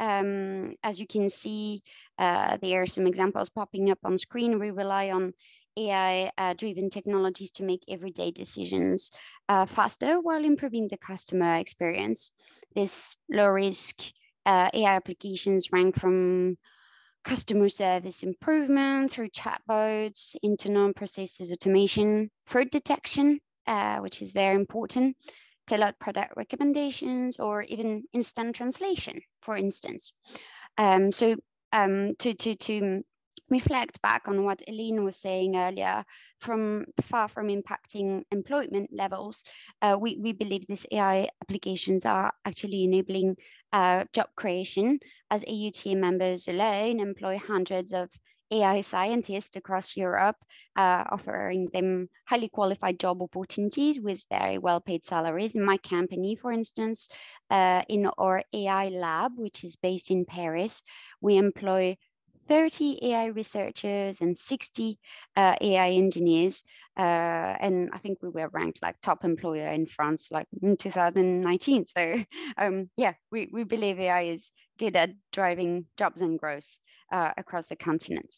Um, as you can see, uh, there are some examples popping up on screen. We rely on AI-driven uh, technologies to make everyday decisions uh, faster while improving the customer experience. This low-risk uh, AI applications rank from customer service improvement through chatbots, into non-processes automation, fraud detection, uh, which is very important, tailored product recommendations, or even instant translation, for instance. Um, so um, to, to, to reflect back on what Eline was saying earlier, from far from impacting employment levels, uh, we, we believe these AI applications are actually enabling uh, job creation as EU team members alone employ hundreds of AI scientists across Europe, uh, offering them highly qualified job opportunities with very well paid salaries. In my company, for instance, uh, in our AI lab, which is based in Paris, we employ 30 AI researchers and 60 uh, AI engineers. Uh, and I think we were ranked like top employer in France like in 2019. So um, yeah, we, we believe AI is good at driving jobs and growth uh, across the continent.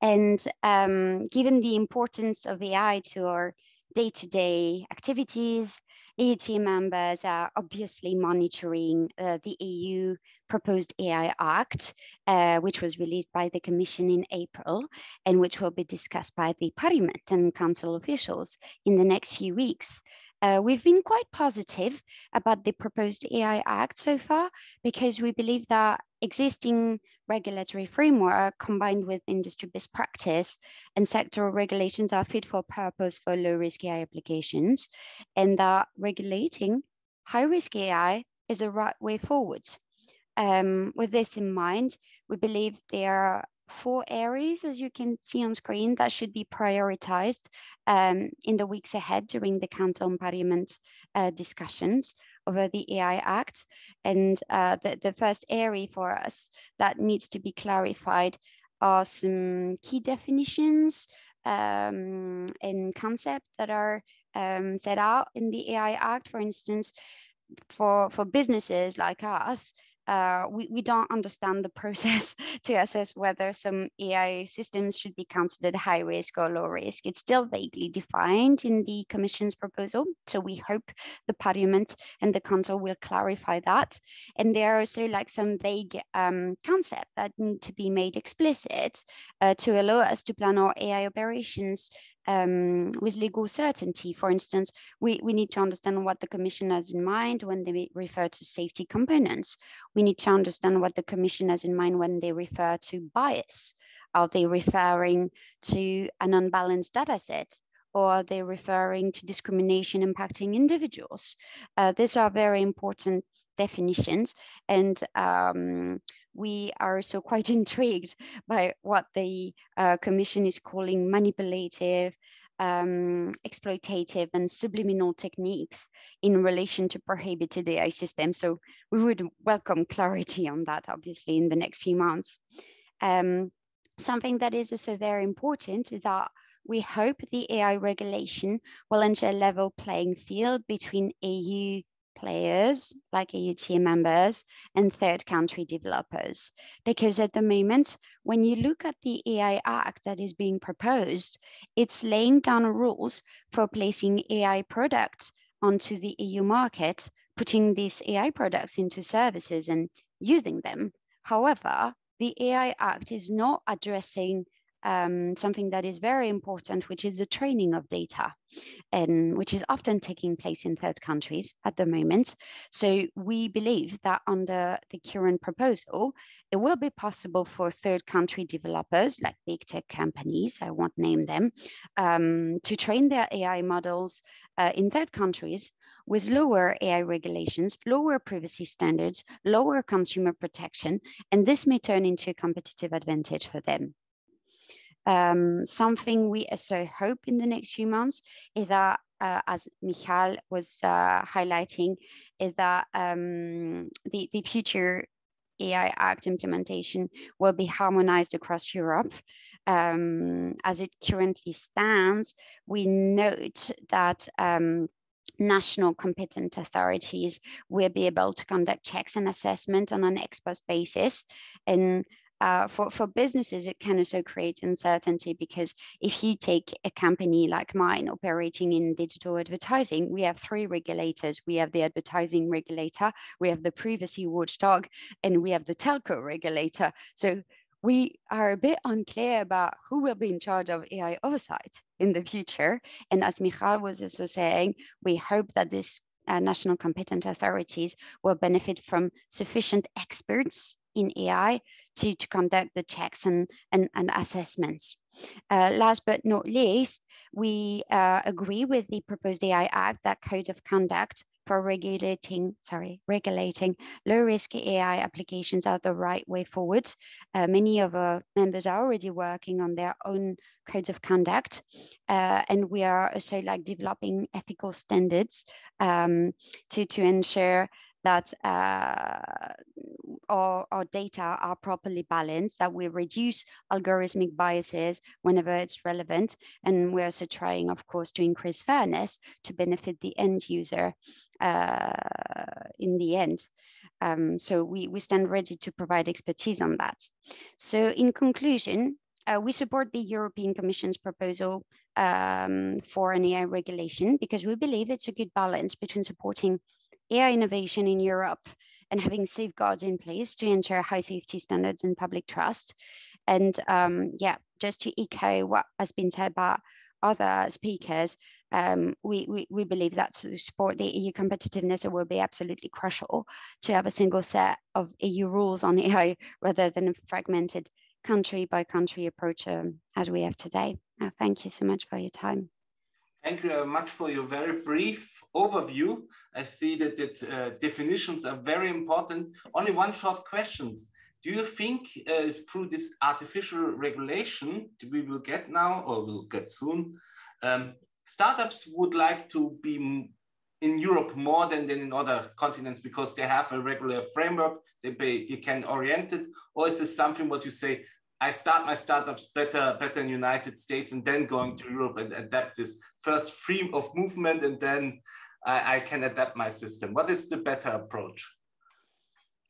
And um, given the importance of AI to our day-to-day -day activities, EUTA members are obviously monitoring uh, the EU proposed AI Act, uh, which was released by the Commission in April and which will be discussed by the Parliament and Council officials in the next few weeks. Uh, we've been quite positive about the proposed AI Act so far because we believe that existing regulatory framework combined with industry best practice and sectoral regulations are fit for purpose for low risk AI applications and that regulating high risk AI is the right way forward. Um, with this in mind, we believe there are four areas, as you can see on screen, that should be prioritized um, in the weeks ahead during the Council and Parliament uh, discussions over the AI Act. And uh, the, the first area for us that needs to be clarified are some key definitions um, and concepts that are um, set out in the AI Act. For instance, for, for businesses like us, uh, we, we don't understand the process to assess whether some AI systems should be considered high risk or low risk. It's still vaguely defined in the Commission's proposal. So we hope the Parliament and the Council will clarify that. And there are also like some vague um, concepts that need to be made explicit uh, to allow us to plan our AI operations um, with legal certainty. For instance, we, we need to understand what the Commission has in mind when they refer to safety components. We need to understand what the Commission has in mind when they refer to bias. Are they referring to an unbalanced data set? Or are they referring to discrimination impacting individuals? Uh, these are very important definitions and um, we are so quite intrigued by what the uh, Commission is calling manipulative, um, exploitative and subliminal techniques in relation to prohibited AI systems. So we would welcome clarity on that, obviously, in the next few months. Um, something that is also very important is that we hope the AI regulation will ensure a level playing field between EU players like EUTA members and third country developers. Because at the moment, when you look at the AI Act that is being proposed, it's laying down rules for placing AI products onto the EU market, putting these AI products into services and using them. However, the AI Act is not addressing um, something that is very important, which is the training of data, and which is often taking place in third countries at the moment. So we believe that under the current proposal, it will be possible for third country developers, like big tech companies, I won't name them, um, to train their AI models uh, in third countries with lower AI regulations, lower privacy standards, lower consumer protection, and this may turn into a competitive advantage for them. Um, something we also hope in the next few months is that, uh, as Michal was uh, highlighting, is that um, the, the future AI Act implementation will be harmonized across Europe. Um, as it currently stands, we note that um, national competent authorities will be able to conduct checks and assessment on an ex post basis. And uh, for, for businesses, it can also create uncertainty because if you take a company like mine operating in digital advertising, we have three regulators. We have the advertising regulator, we have the privacy watchdog, and we have the telco regulator. So we are a bit unclear about who will be in charge of AI oversight in the future. And as Michal was also saying, we hope that this uh, national competent authorities will benefit from sufficient experts in AI to, to conduct the checks and, and, and assessments. Uh, last but not least, we uh, agree with the proposed AI Act that codes of conduct for regulating, sorry, regulating low-risk AI applications are the right way forward. Uh, many of our members are already working on their own codes of conduct, uh, and we are also like developing ethical standards um, to to ensure that uh, our, our data are properly balanced, that we reduce algorithmic biases whenever it's relevant. And we're also trying, of course, to increase fairness to benefit the end user uh, in the end. Um, so we, we stand ready to provide expertise on that. So in conclusion, uh, we support the European Commission's proposal um, for an AI regulation because we believe it's a good balance between supporting AI innovation in Europe and having safeguards in place to ensure high safety standards and public trust. And um, yeah, just to echo what has been said by other speakers, um, we, we, we believe that to support the EU competitiveness, it will be absolutely crucial to have a single set of EU rules on AI rather than a fragmented country by country approach um, as we have today. Uh, thank you so much for your time. Thank you very much for your very brief overview. I see that, that uh, definitions are very important. Only one short question. Do you think uh, through this artificial regulation we will get now or will get soon, um, startups would like to be in Europe more than, than in other continents because they have a regular framework, they, they can orient it? Or is this something what you say, I start my startups better, better in United States and then going to Europe and adapt this first freedom of movement and then I, I can adapt my system. What is the better approach?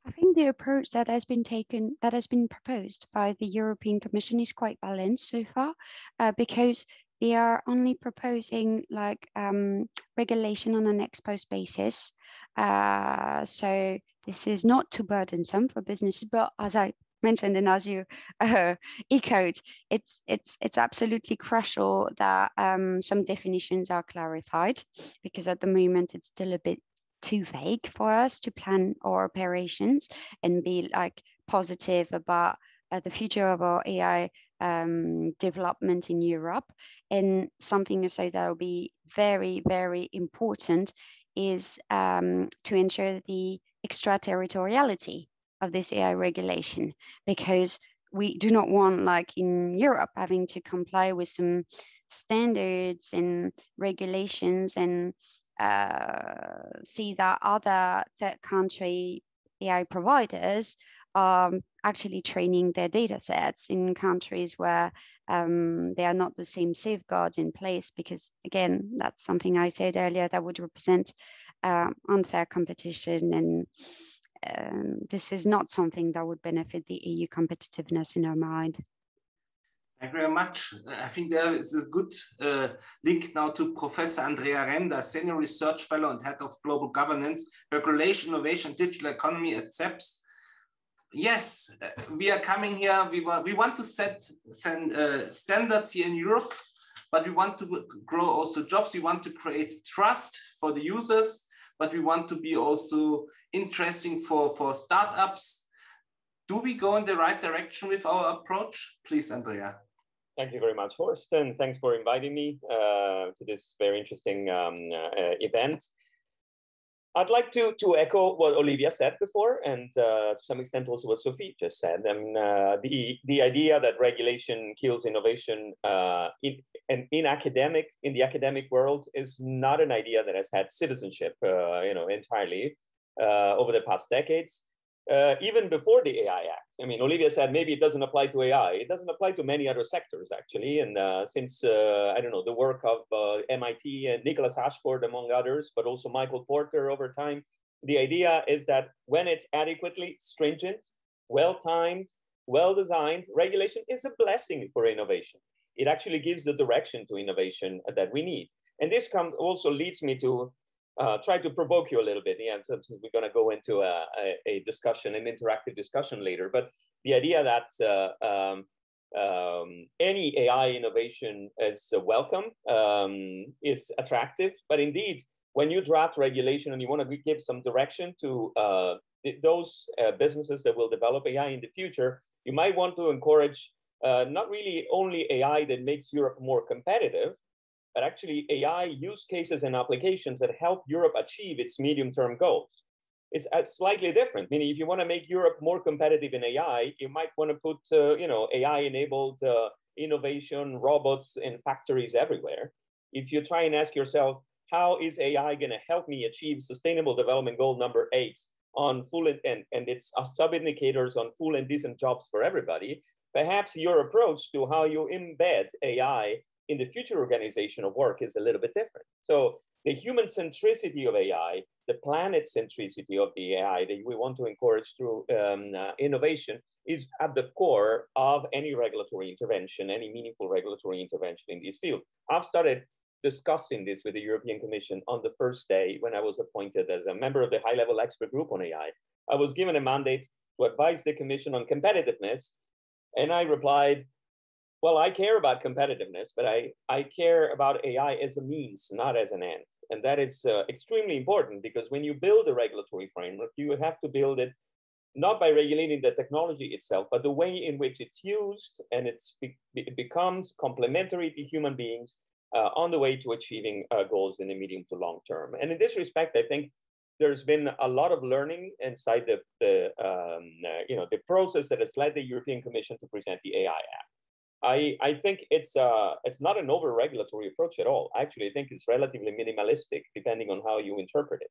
I think the approach that has been taken, that has been proposed by the European Commission is quite balanced so far, uh, because they are only proposing like um, regulation on an ex post basis. Uh, so this is not too burdensome for businesses, but as I mentioned and as you uh, echoed, it's it's it's absolutely crucial that um, some definitions are clarified because at the moment it's still a bit too vague for us to plan our operations and be like positive about uh, the future of our AI um, development in Europe. And something so that will be very, very important is um, to ensure the extraterritoriality of this AI regulation because we do not want, like in Europe, having to comply with some standards and regulations and uh, see that other third country AI providers are actually training their data sets in countries where um, are not the same safeguards in place because again that's something i said earlier that would represent uh, unfair competition and um, this is not something that would benefit the EU competitiveness in our mind. Thank you very much. I think there is a good uh, link now to Professor Andrea Renda, Senior Research Fellow and Head of Global Governance, Regulation, Innovation, Digital Economy at CEPS. Yes, we are coming here. We, were, we want to set send, uh, standards here in Europe, but we want to grow also jobs. We want to create trust for the users, but we want to be also interesting for, for startups. Do we go in the right direction with our approach? Please, Andrea. Thank you very much, Horst, and thanks for inviting me uh, to this very interesting um, uh, event. I'd like to, to echo what Olivia said before, and uh, to some extent also what Sophie just said. And uh, the, the idea that regulation kills innovation uh, in, in, in academic, in the academic world is not an idea that has had citizenship, uh, you know, entirely over the past decades, uh, even before the AI Act. I mean, Olivia said maybe it doesn't apply to AI. It doesn't apply to many other sectors, actually. And uh, since, uh, I don't know, the work of uh, MIT and Nicholas Ashford, among others, but also Michael Porter over time, the idea is that when it's adequately stringent, well-timed, well-designed, regulation is a blessing for innovation. It actually gives the direction to innovation that we need. And this come, also leads me to uh, try to provoke you a little bit. Yeah, so, we're going to go into a, a, a, discussion, an interactive discussion later. But the idea that uh, um, um, any AI innovation is welcome um, is attractive. But indeed, when you draft regulation and you want to give some direction to uh, those uh, businesses that will develop AI in the future, you might want to encourage uh, not really only AI that makes Europe more competitive, but actually AI use cases and applications that help Europe achieve its medium-term goals. It's uh, slightly different. Meaning, if you want to make Europe more competitive in AI, you might want to put, uh, you know, AI-enabled uh, innovation, robots in factories everywhere. If you try and ask yourself, how is AI going to help me achieve Sustainable Development Goal number eight on full and, and, and its sub-indicators on full and decent jobs for everybody, perhaps your approach to how you embed AI in the future organization of work is a little bit different. So the human centricity of AI, the planet centricity of the AI that we want to encourage through um, uh, innovation is at the core of any regulatory intervention, any meaningful regulatory intervention in this field. I've started discussing this with the European Commission on the first day when I was appointed as a member of the high level expert group on AI. I was given a mandate to advise the Commission on competitiveness. And I replied, well, I care about competitiveness, but I, I care about AI as a means, not as an end. And that is uh, extremely important because when you build a regulatory framework, you have to build it not by regulating the technology itself, but the way in which it's used and it's it becomes complementary to human beings uh, on the way to achieving uh, goals in the medium to long term. And in this respect, I think there's been a lot of learning inside the, the um, uh, you know, the process that has led the European Commission to present the AI Act. I, I think it's, uh, it's not an over-regulatory approach at all. Actually, I think it's relatively minimalistic, depending on how you interpret it.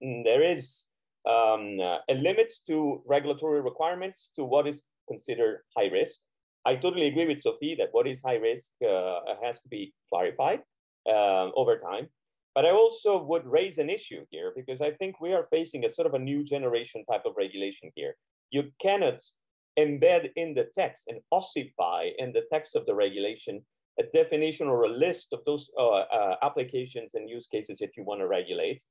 And mm, there is um, uh, a limit to regulatory requirements to what is considered high risk. I totally agree with Sophie that what is high risk uh, has to be clarified uh, over time. But I also would raise an issue here because I think we are facing a sort of a new generation type of regulation here. You cannot embed in the text and ossify in the text of the regulation a definition or a list of those uh, uh, applications and use cases that you want to regulate.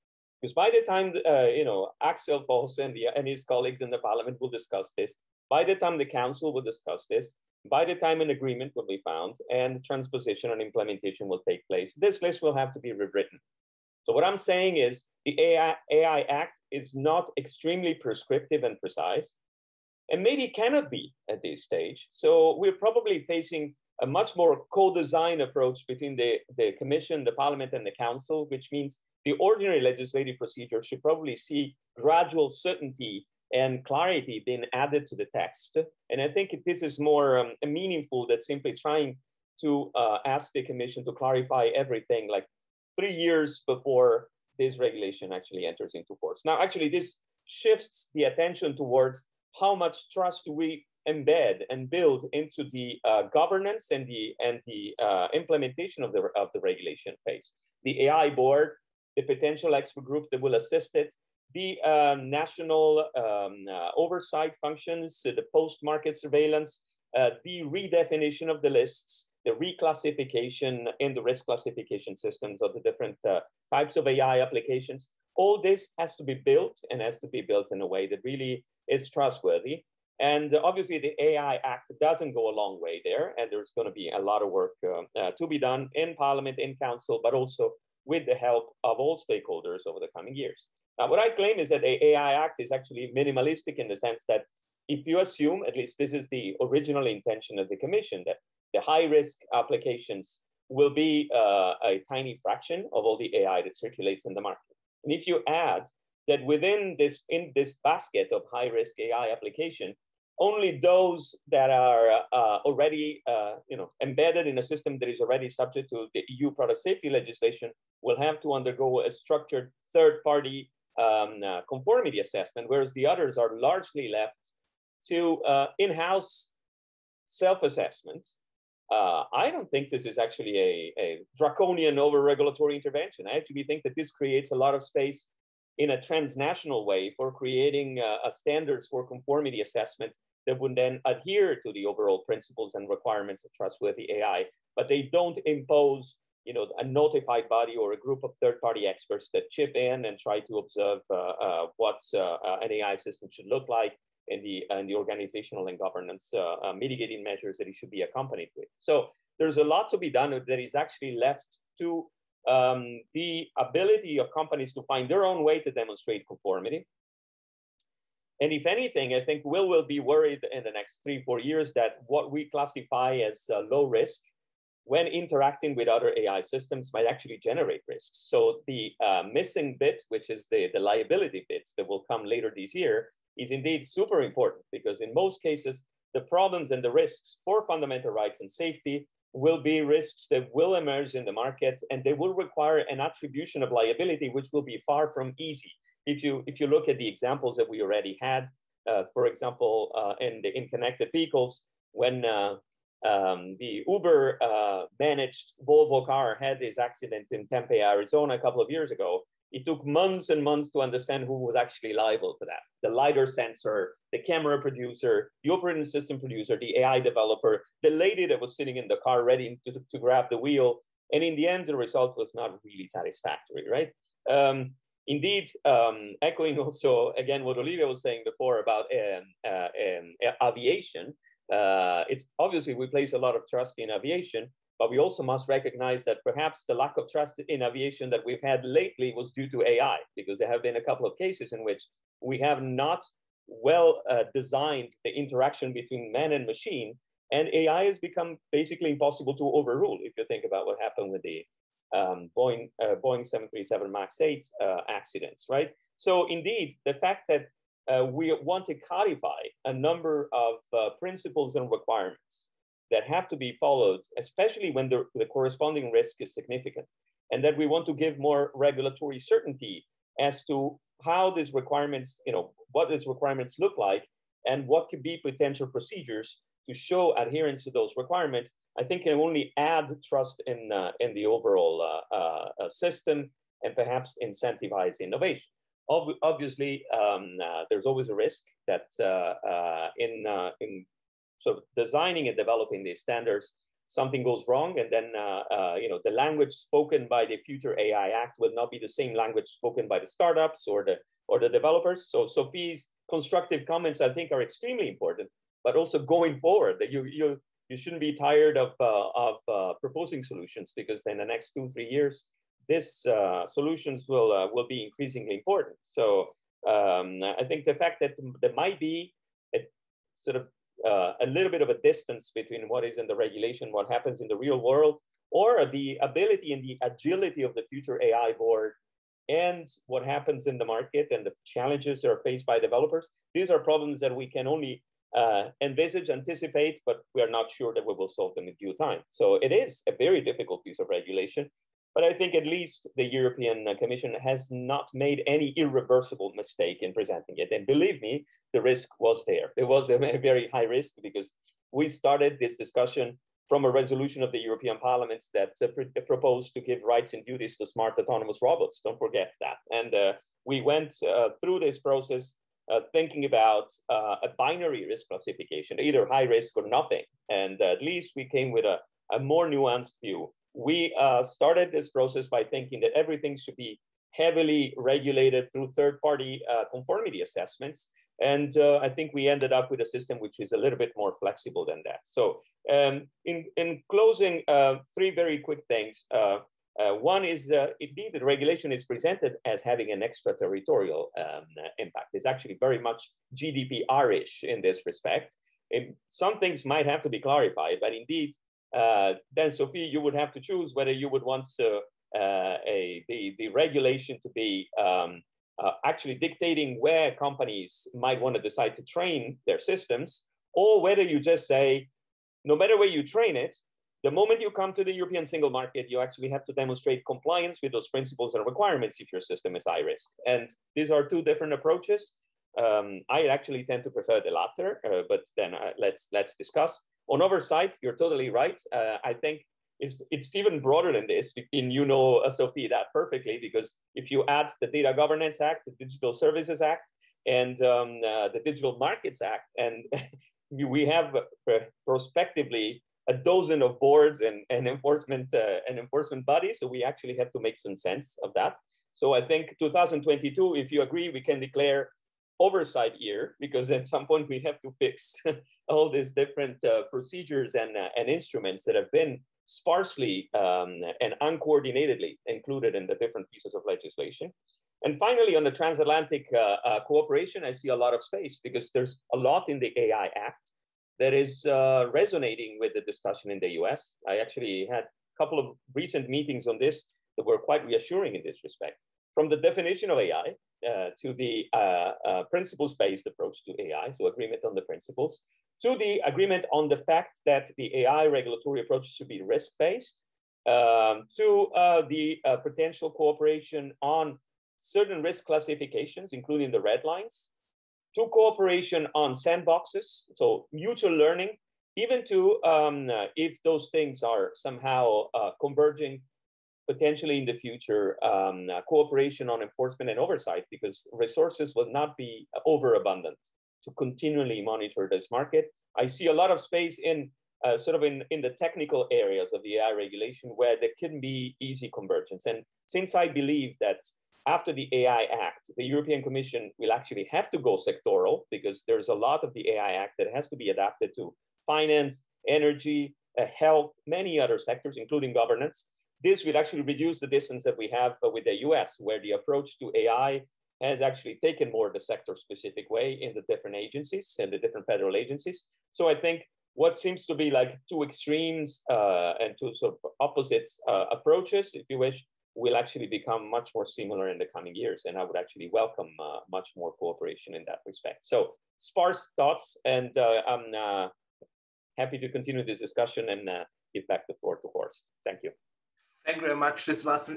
Because by the time, uh, you know, Axel Voss and, the, and his colleagues in the parliament will discuss this, by the time the council will discuss this, by the time an agreement will be found and transposition and implementation will take place, this list will have to be rewritten. So what I'm saying is the AI, AI Act is not extremely prescriptive and precise and maybe cannot be at this stage. So we're probably facing a much more co-design approach between the, the commission, the parliament, and the council, which means the ordinary legislative procedure should probably see gradual certainty and clarity being added to the text. And I think this is more um, meaningful than simply trying to uh, ask the commission to clarify everything like three years before this regulation actually enters into force. Now, actually, this shifts the attention towards how much trust do we embed and build into the uh, governance and the and the uh, implementation of the of the regulation phase. The AI board, the potential expert group that will assist it, the um, national um, uh, oversight functions, the post-market surveillance, uh, the redefinition of the lists, the reclassification in the risk classification systems of the different uh, types of AI applications. All this has to be built and has to be built in a way that really is trustworthy. And obviously, the AI Act doesn't go a long way there, and there's going to be a lot of work uh, uh, to be done in Parliament, in Council, but also with the help of all stakeholders over the coming years. Now, what I claim is that the AI Act is actually minimalistic in the sense that if you assume, at least this is the original intention of the Commission, that the high risk applications will be uh, a tiny fraction of all the AI that circulates in the market. And if you add that within this in this basket of high risk AI application, only those that are uh, already uh, you know embedded in a system that is already subject to the EU product safety legislation will have to undergo a structured third party um, uh, conformity assessment, whereas the others are largely left to uh, in-house self-assessment. Uh, I don't think this is actually a, a draconian over-regulatory intervention. I actually think that this creates a lot of space in a transnational way for creating uh, standards for conformity assessment that would then adhere to the overall principles and requirements of trustworthy AI, but they don't impose you know, a notified body or a group of third-party experts that chip in and try to observe uh, uh, what uh, uh an AI system should look like and the, and the organizational and governance uh, mitigating measures that it should be accompanied with. So there's a lot to be done that is actually left to um, the ability of companies to find their own way to demonstrate conformity. And if anything, I think Will will be worried in the next three, four years that what we classify as uh, low risk when interacting with other AI systems might actually generate risks. So the uh, missing bit, which is the, the liability bit that will come later this year, is indeed super important because in most cases, the problems and the risks for fundamental rights and safety will be risks that will emerge in the market and they will require an attribution of liability, which will be far from easy. If you, if you look at the examples that we already had, uh, for example, uh, in, the, in connected vehicles, when uh, um, the Uber uh, managed Volvo car had this accident in Tempe, Arizona a couple of years ago, it took months and months to understand who was actually liable for that. The LiDAR sensor, the camera producer, the operating system producer, the AI developer, the lady that was sitting in the car ready to, to grab the wheel. And in the end, the result was not really satisfactory, right? Um, indeed, um, echoing also, again, what Olivia was saying before about um, uh, um, aviation, uh, it's obviously we place a lot of trust in aviation, but we also must recognize that perhaps the lack of trust in aviation that we've had lately was due to AI, because there have been a couple of cases in which we have not well uh, designed the interaction between man and machine, and AI has become basically impossible to overrule. If you think about what happened with the um, Boeing uh, Boeing 737 Max 8 uh, accidents, right? So indeed, the fact that uh, we want to codify a number of uh, principles and requirements that have to be followed, especially when the, the corresponding risk is significant, and that we want to give more regulatory certainty as to how these requirements, you know, what these requirements look like, and what could be potential procedures to show adherence to those requirements, I think can only add trust in, uh, in the overall uh, uh, system and perhaps incentivize innovation. Ob obviously, um, uh, there's always a risk that uh, uh, in, in sort of designing and developing these standards, something goes wrong, and then you know the language spoken by the future AI Act will not be the same language spoken by the startups or the or the developers. So Sophie's constructive comments, I think, are extremely important. But also going forward, that you you you shouldn't be tired of uh, of uh, proposing solutions because then the next two three years this uh, solutions will uh, will be increasingly important. So um, I think the fact that there might be a sort of uh, a little bit of a distance between what is in the regulation, what happens in the real world, or the ability and the agility of the future AI board and what happens in the market and the challenges that are faced by developers. These are problems that we can only uh, envisage, anticipate, but we are not sure that we will solve them in due time. So it is a very difficult piece of regulation. But I think at least the European Commission has not made any irreversible mistake in presenting it. And believe me, the risk was there. It was a very high risk because we started this discussion from a resolution of the European Parliament that uh, pr proposed to give rights and duties to smart autonomous robots. Don't forget that. And uh, we went uh, through this process uh, thinking about uh, a binary risk classification, either high risk or nothing. And at least we came with a, a more nuanced view we uh, started this process by thinking that everything should be heavily regulated through third-party uh, conformity assessments. And uh, I think we ended up with a system which is a little bit more flexible than that. So um, in, in closing, uh, three very quick things. Uh, uh, one is indeed the regulation is presented as having an extraterritorial um, impact. It's actually very much GDPR-ish in this respect. It, some things might have to be clarified, but indeed then Sophie, you would have to choose whether you would want to, uh, a, the, the regulation to be um, uh, actually dictating where companies might want to decide to train their systems, or whether you just say, no matter where you train it, the moment you come to the European single market, you actually have to demonstrate compliance with those principles and requirements if your system is high risk. And these are two different approaches. Um, I actually tend to prefer the latter, uh, but then uh, let's let's discuss. On oversight, you're totally right. Uh, I think it's, it's even broader than this. And you know, Sophie, that perfectly, because if you add the Data Governance Act, the Digital Services Act, and um, uh, the Digital Markets Act, and we have uh, prospectively a dozen of boards and, and enforcement uh, and enforcement bodies. So we actually have to make some sense of that. So I think 2022, if you agree, we can declare oversight year because at some point we have to fix all these different uh, procedures and, uh, and instruments that have been sparsely um, and uncoordinatedly included in the different pieces of legislation. And finally, on the transatlantic uh, uh, cooperation, I see a lot of space because there's a lot in the AI Act that is uh, resonating with the discussion in the US. I actually had a couple of recent meetings on this that were quite reassuring in this respect. From the definition of AI uh, to the uh, uh, principles-based approach to AI, so agreement on the principles, to the agreement on the fact that the AI regulatory approach should be risk-based, um, to uh, the uh, potential cooperation on certain risk classifications, including the red lines, to cooperation on sandboxes, so mutual learning, even to um, uh, if those things are somehow converging, potentially in the future, um, uh, cooperation on enforcement and oversight, because resources will not be overabundant to continually monitor this market. I see a lot of space in uh, sort of in, in the technical areas of the AI regulation where there can be easy convergence. And since I believe that after the AI Act, the European Commission will actually have to go sectoral because there's a lot of the AI Act that has to be adapted to finance, energy, uh, health, many other sectors, including governance. This will actually reduce the distance that we have with the US, where the approach to AI has actually taken more the sector specific way in the different agencies and the different federal agencies. So I think what seems to be like two extremes uh, and two sort of opposite uh, approaches, if you wish, will actually become much more similar in the coming years. And I would actually welcome uh, much more cooperation in that respect. So sparse thoughts, and uh, I'm uh, happy to continue this discussion and uh, give back the floor to Horst. Thank you. Thank you very much. This was a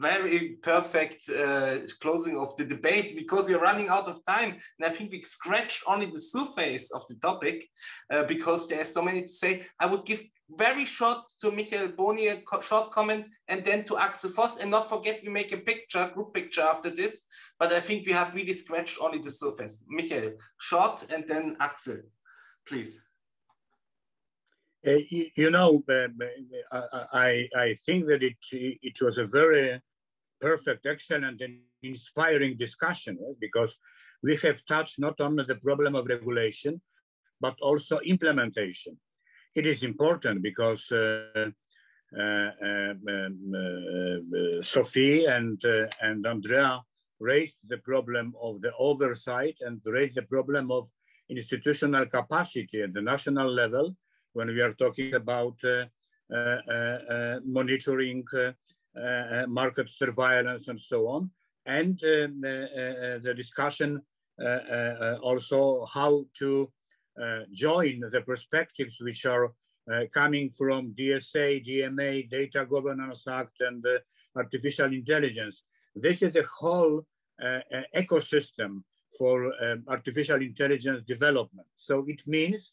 very perfect uh, closing of the debate because we're running out of time. And I think we scratched only the surface of the topic uh, because there's so many to say. I would give very short to Michael Boni, a short comment, and then to Axel Voss. And not forget, we make a picture, group picture after this. But I think we have really scratched only the surface. Michael, short, and then Axel, please. Uh, you, you, know, uh, I, I think that it, it was a very perfect, excellent, and inspiring discussion because we have touched not only the problem of regulation, but also implementation. It is important because uh, uh, um, uh, Sophie and, and Andrea raised the problem of the oversight and raised the problem of institutional capacity at the national level when we are talking about uh, uh, uh, monitoring market surveillance and so on. And um, the discussion also how to join the perspectives which are uh, coming from DSA, DMA, Data Governance Act, and uh, artificial intelligence. This is a whole uh, ecosystem for um, artificial intelligence development. So it means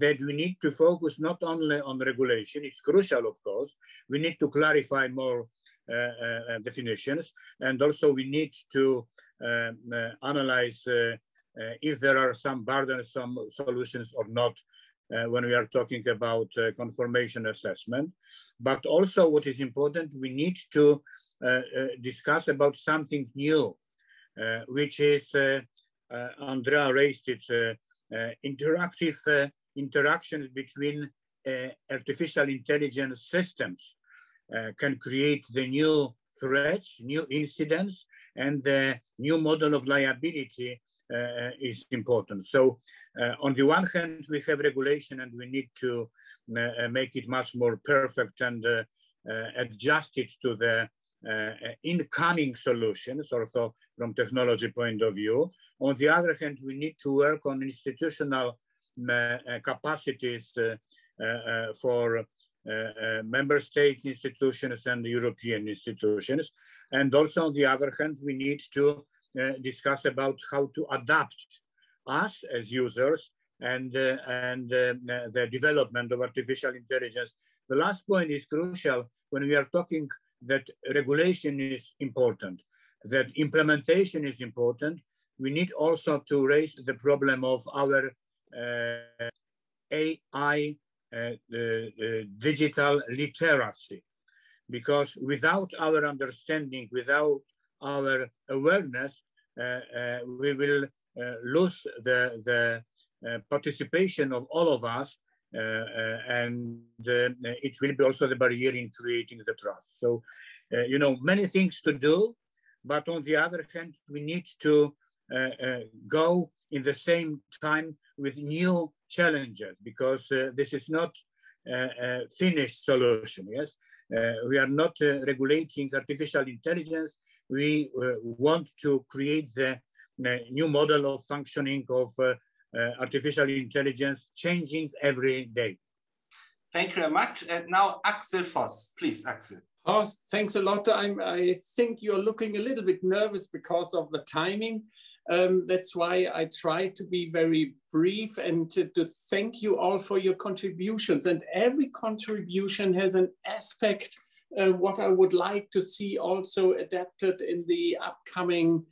that we need to focus not only on regulation, it's crucial, of course, we need to clarify more uh, uh, definitions, and also we need to um, uh, analyze uh, uh, if there are some burdens, some solutions or not uh, when we are talking about conformation assessment. But also what is important, we need to discuss about something new, which is, Andrea raised it, interactive interactions between uh, artificial intelligence systems uh, can create the new threats, new incidents, and the new model of liability uh, is important. So uh, on the one hand, we have regulation and we need to uh, make it much more perfect and uh, adjust it to the incoming solutions, also from technology point of view. On the other hand, we need to work on institutional capacities uh, uh, for member states institutions and European institutions. And also on the other hand, we need to discuss about how to adapt us as users and, and the development of artificial intelligence. The last point is crucial when we are talking that regulation is important, that implementation is important, we need also to raise the problem of our uh, Uh, AI uh, uh, digital literacy. Because without our understanding, without our awareness, uh, uh we will lose the, the participation of all of us and it will be also the barrier in creating the trust. So, you know, many things to do, but on the other hand, we need to go in the same time with new challenges because this is not a finished solution. Yes, uh, we are not uh, regulating artificial intelligence. We uh, want to create the new model of functioning of artificial intelligence changing every day. Thank you very much. And now Axel Voss, please, Axel. Horst, thanks a lot. I'm, I think you're looking a little bit nervous because of the timing. Um, that's why I try to be very brief and to, to, thank you all for your contributions. And every contribution has an aspect uh, what I would like to see also adapted in the upcoming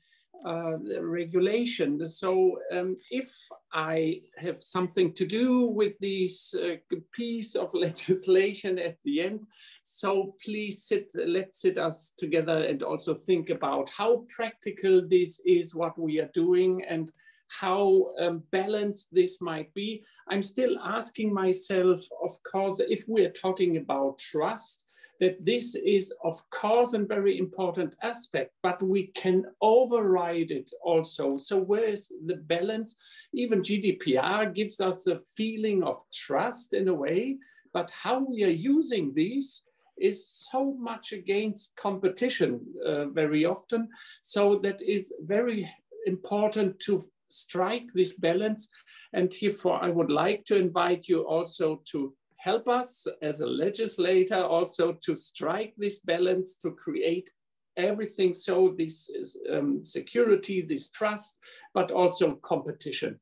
uh, regulation. So um, if I have something to do with this uh, piece of legislation at the end, so please sit, let's sit us together and also think about how practical this is, what we are doing and how um, balanced this might be. I'm still asking myself, of course, if we're talking about trust, that this is of course a very important aspect, but we can override it also. So where is the balance? Even GDPR gives us a feeling of trust in a way, but how we are using these is so much against competition uh, very often. So that is very important to strike this balance. And therefore, I would like to invite you also to help us as a legislator also to strike this balance to create everything so this is um, security, this trust, but also competition.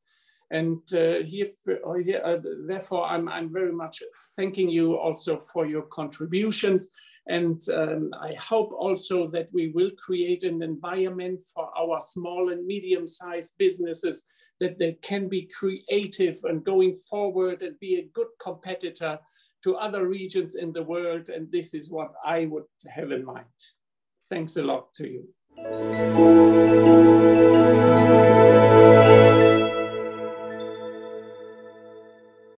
And uh, here, uh, here uh, therefore, I'm, I'm very much thanking you also for your contributions. And um, I hope also that we will create an environment for our small and medium-sized businesses that they can be creative and going forward and be a good competitor to other regions in the world. And this is what I would have in mind. Thanks a lot to you.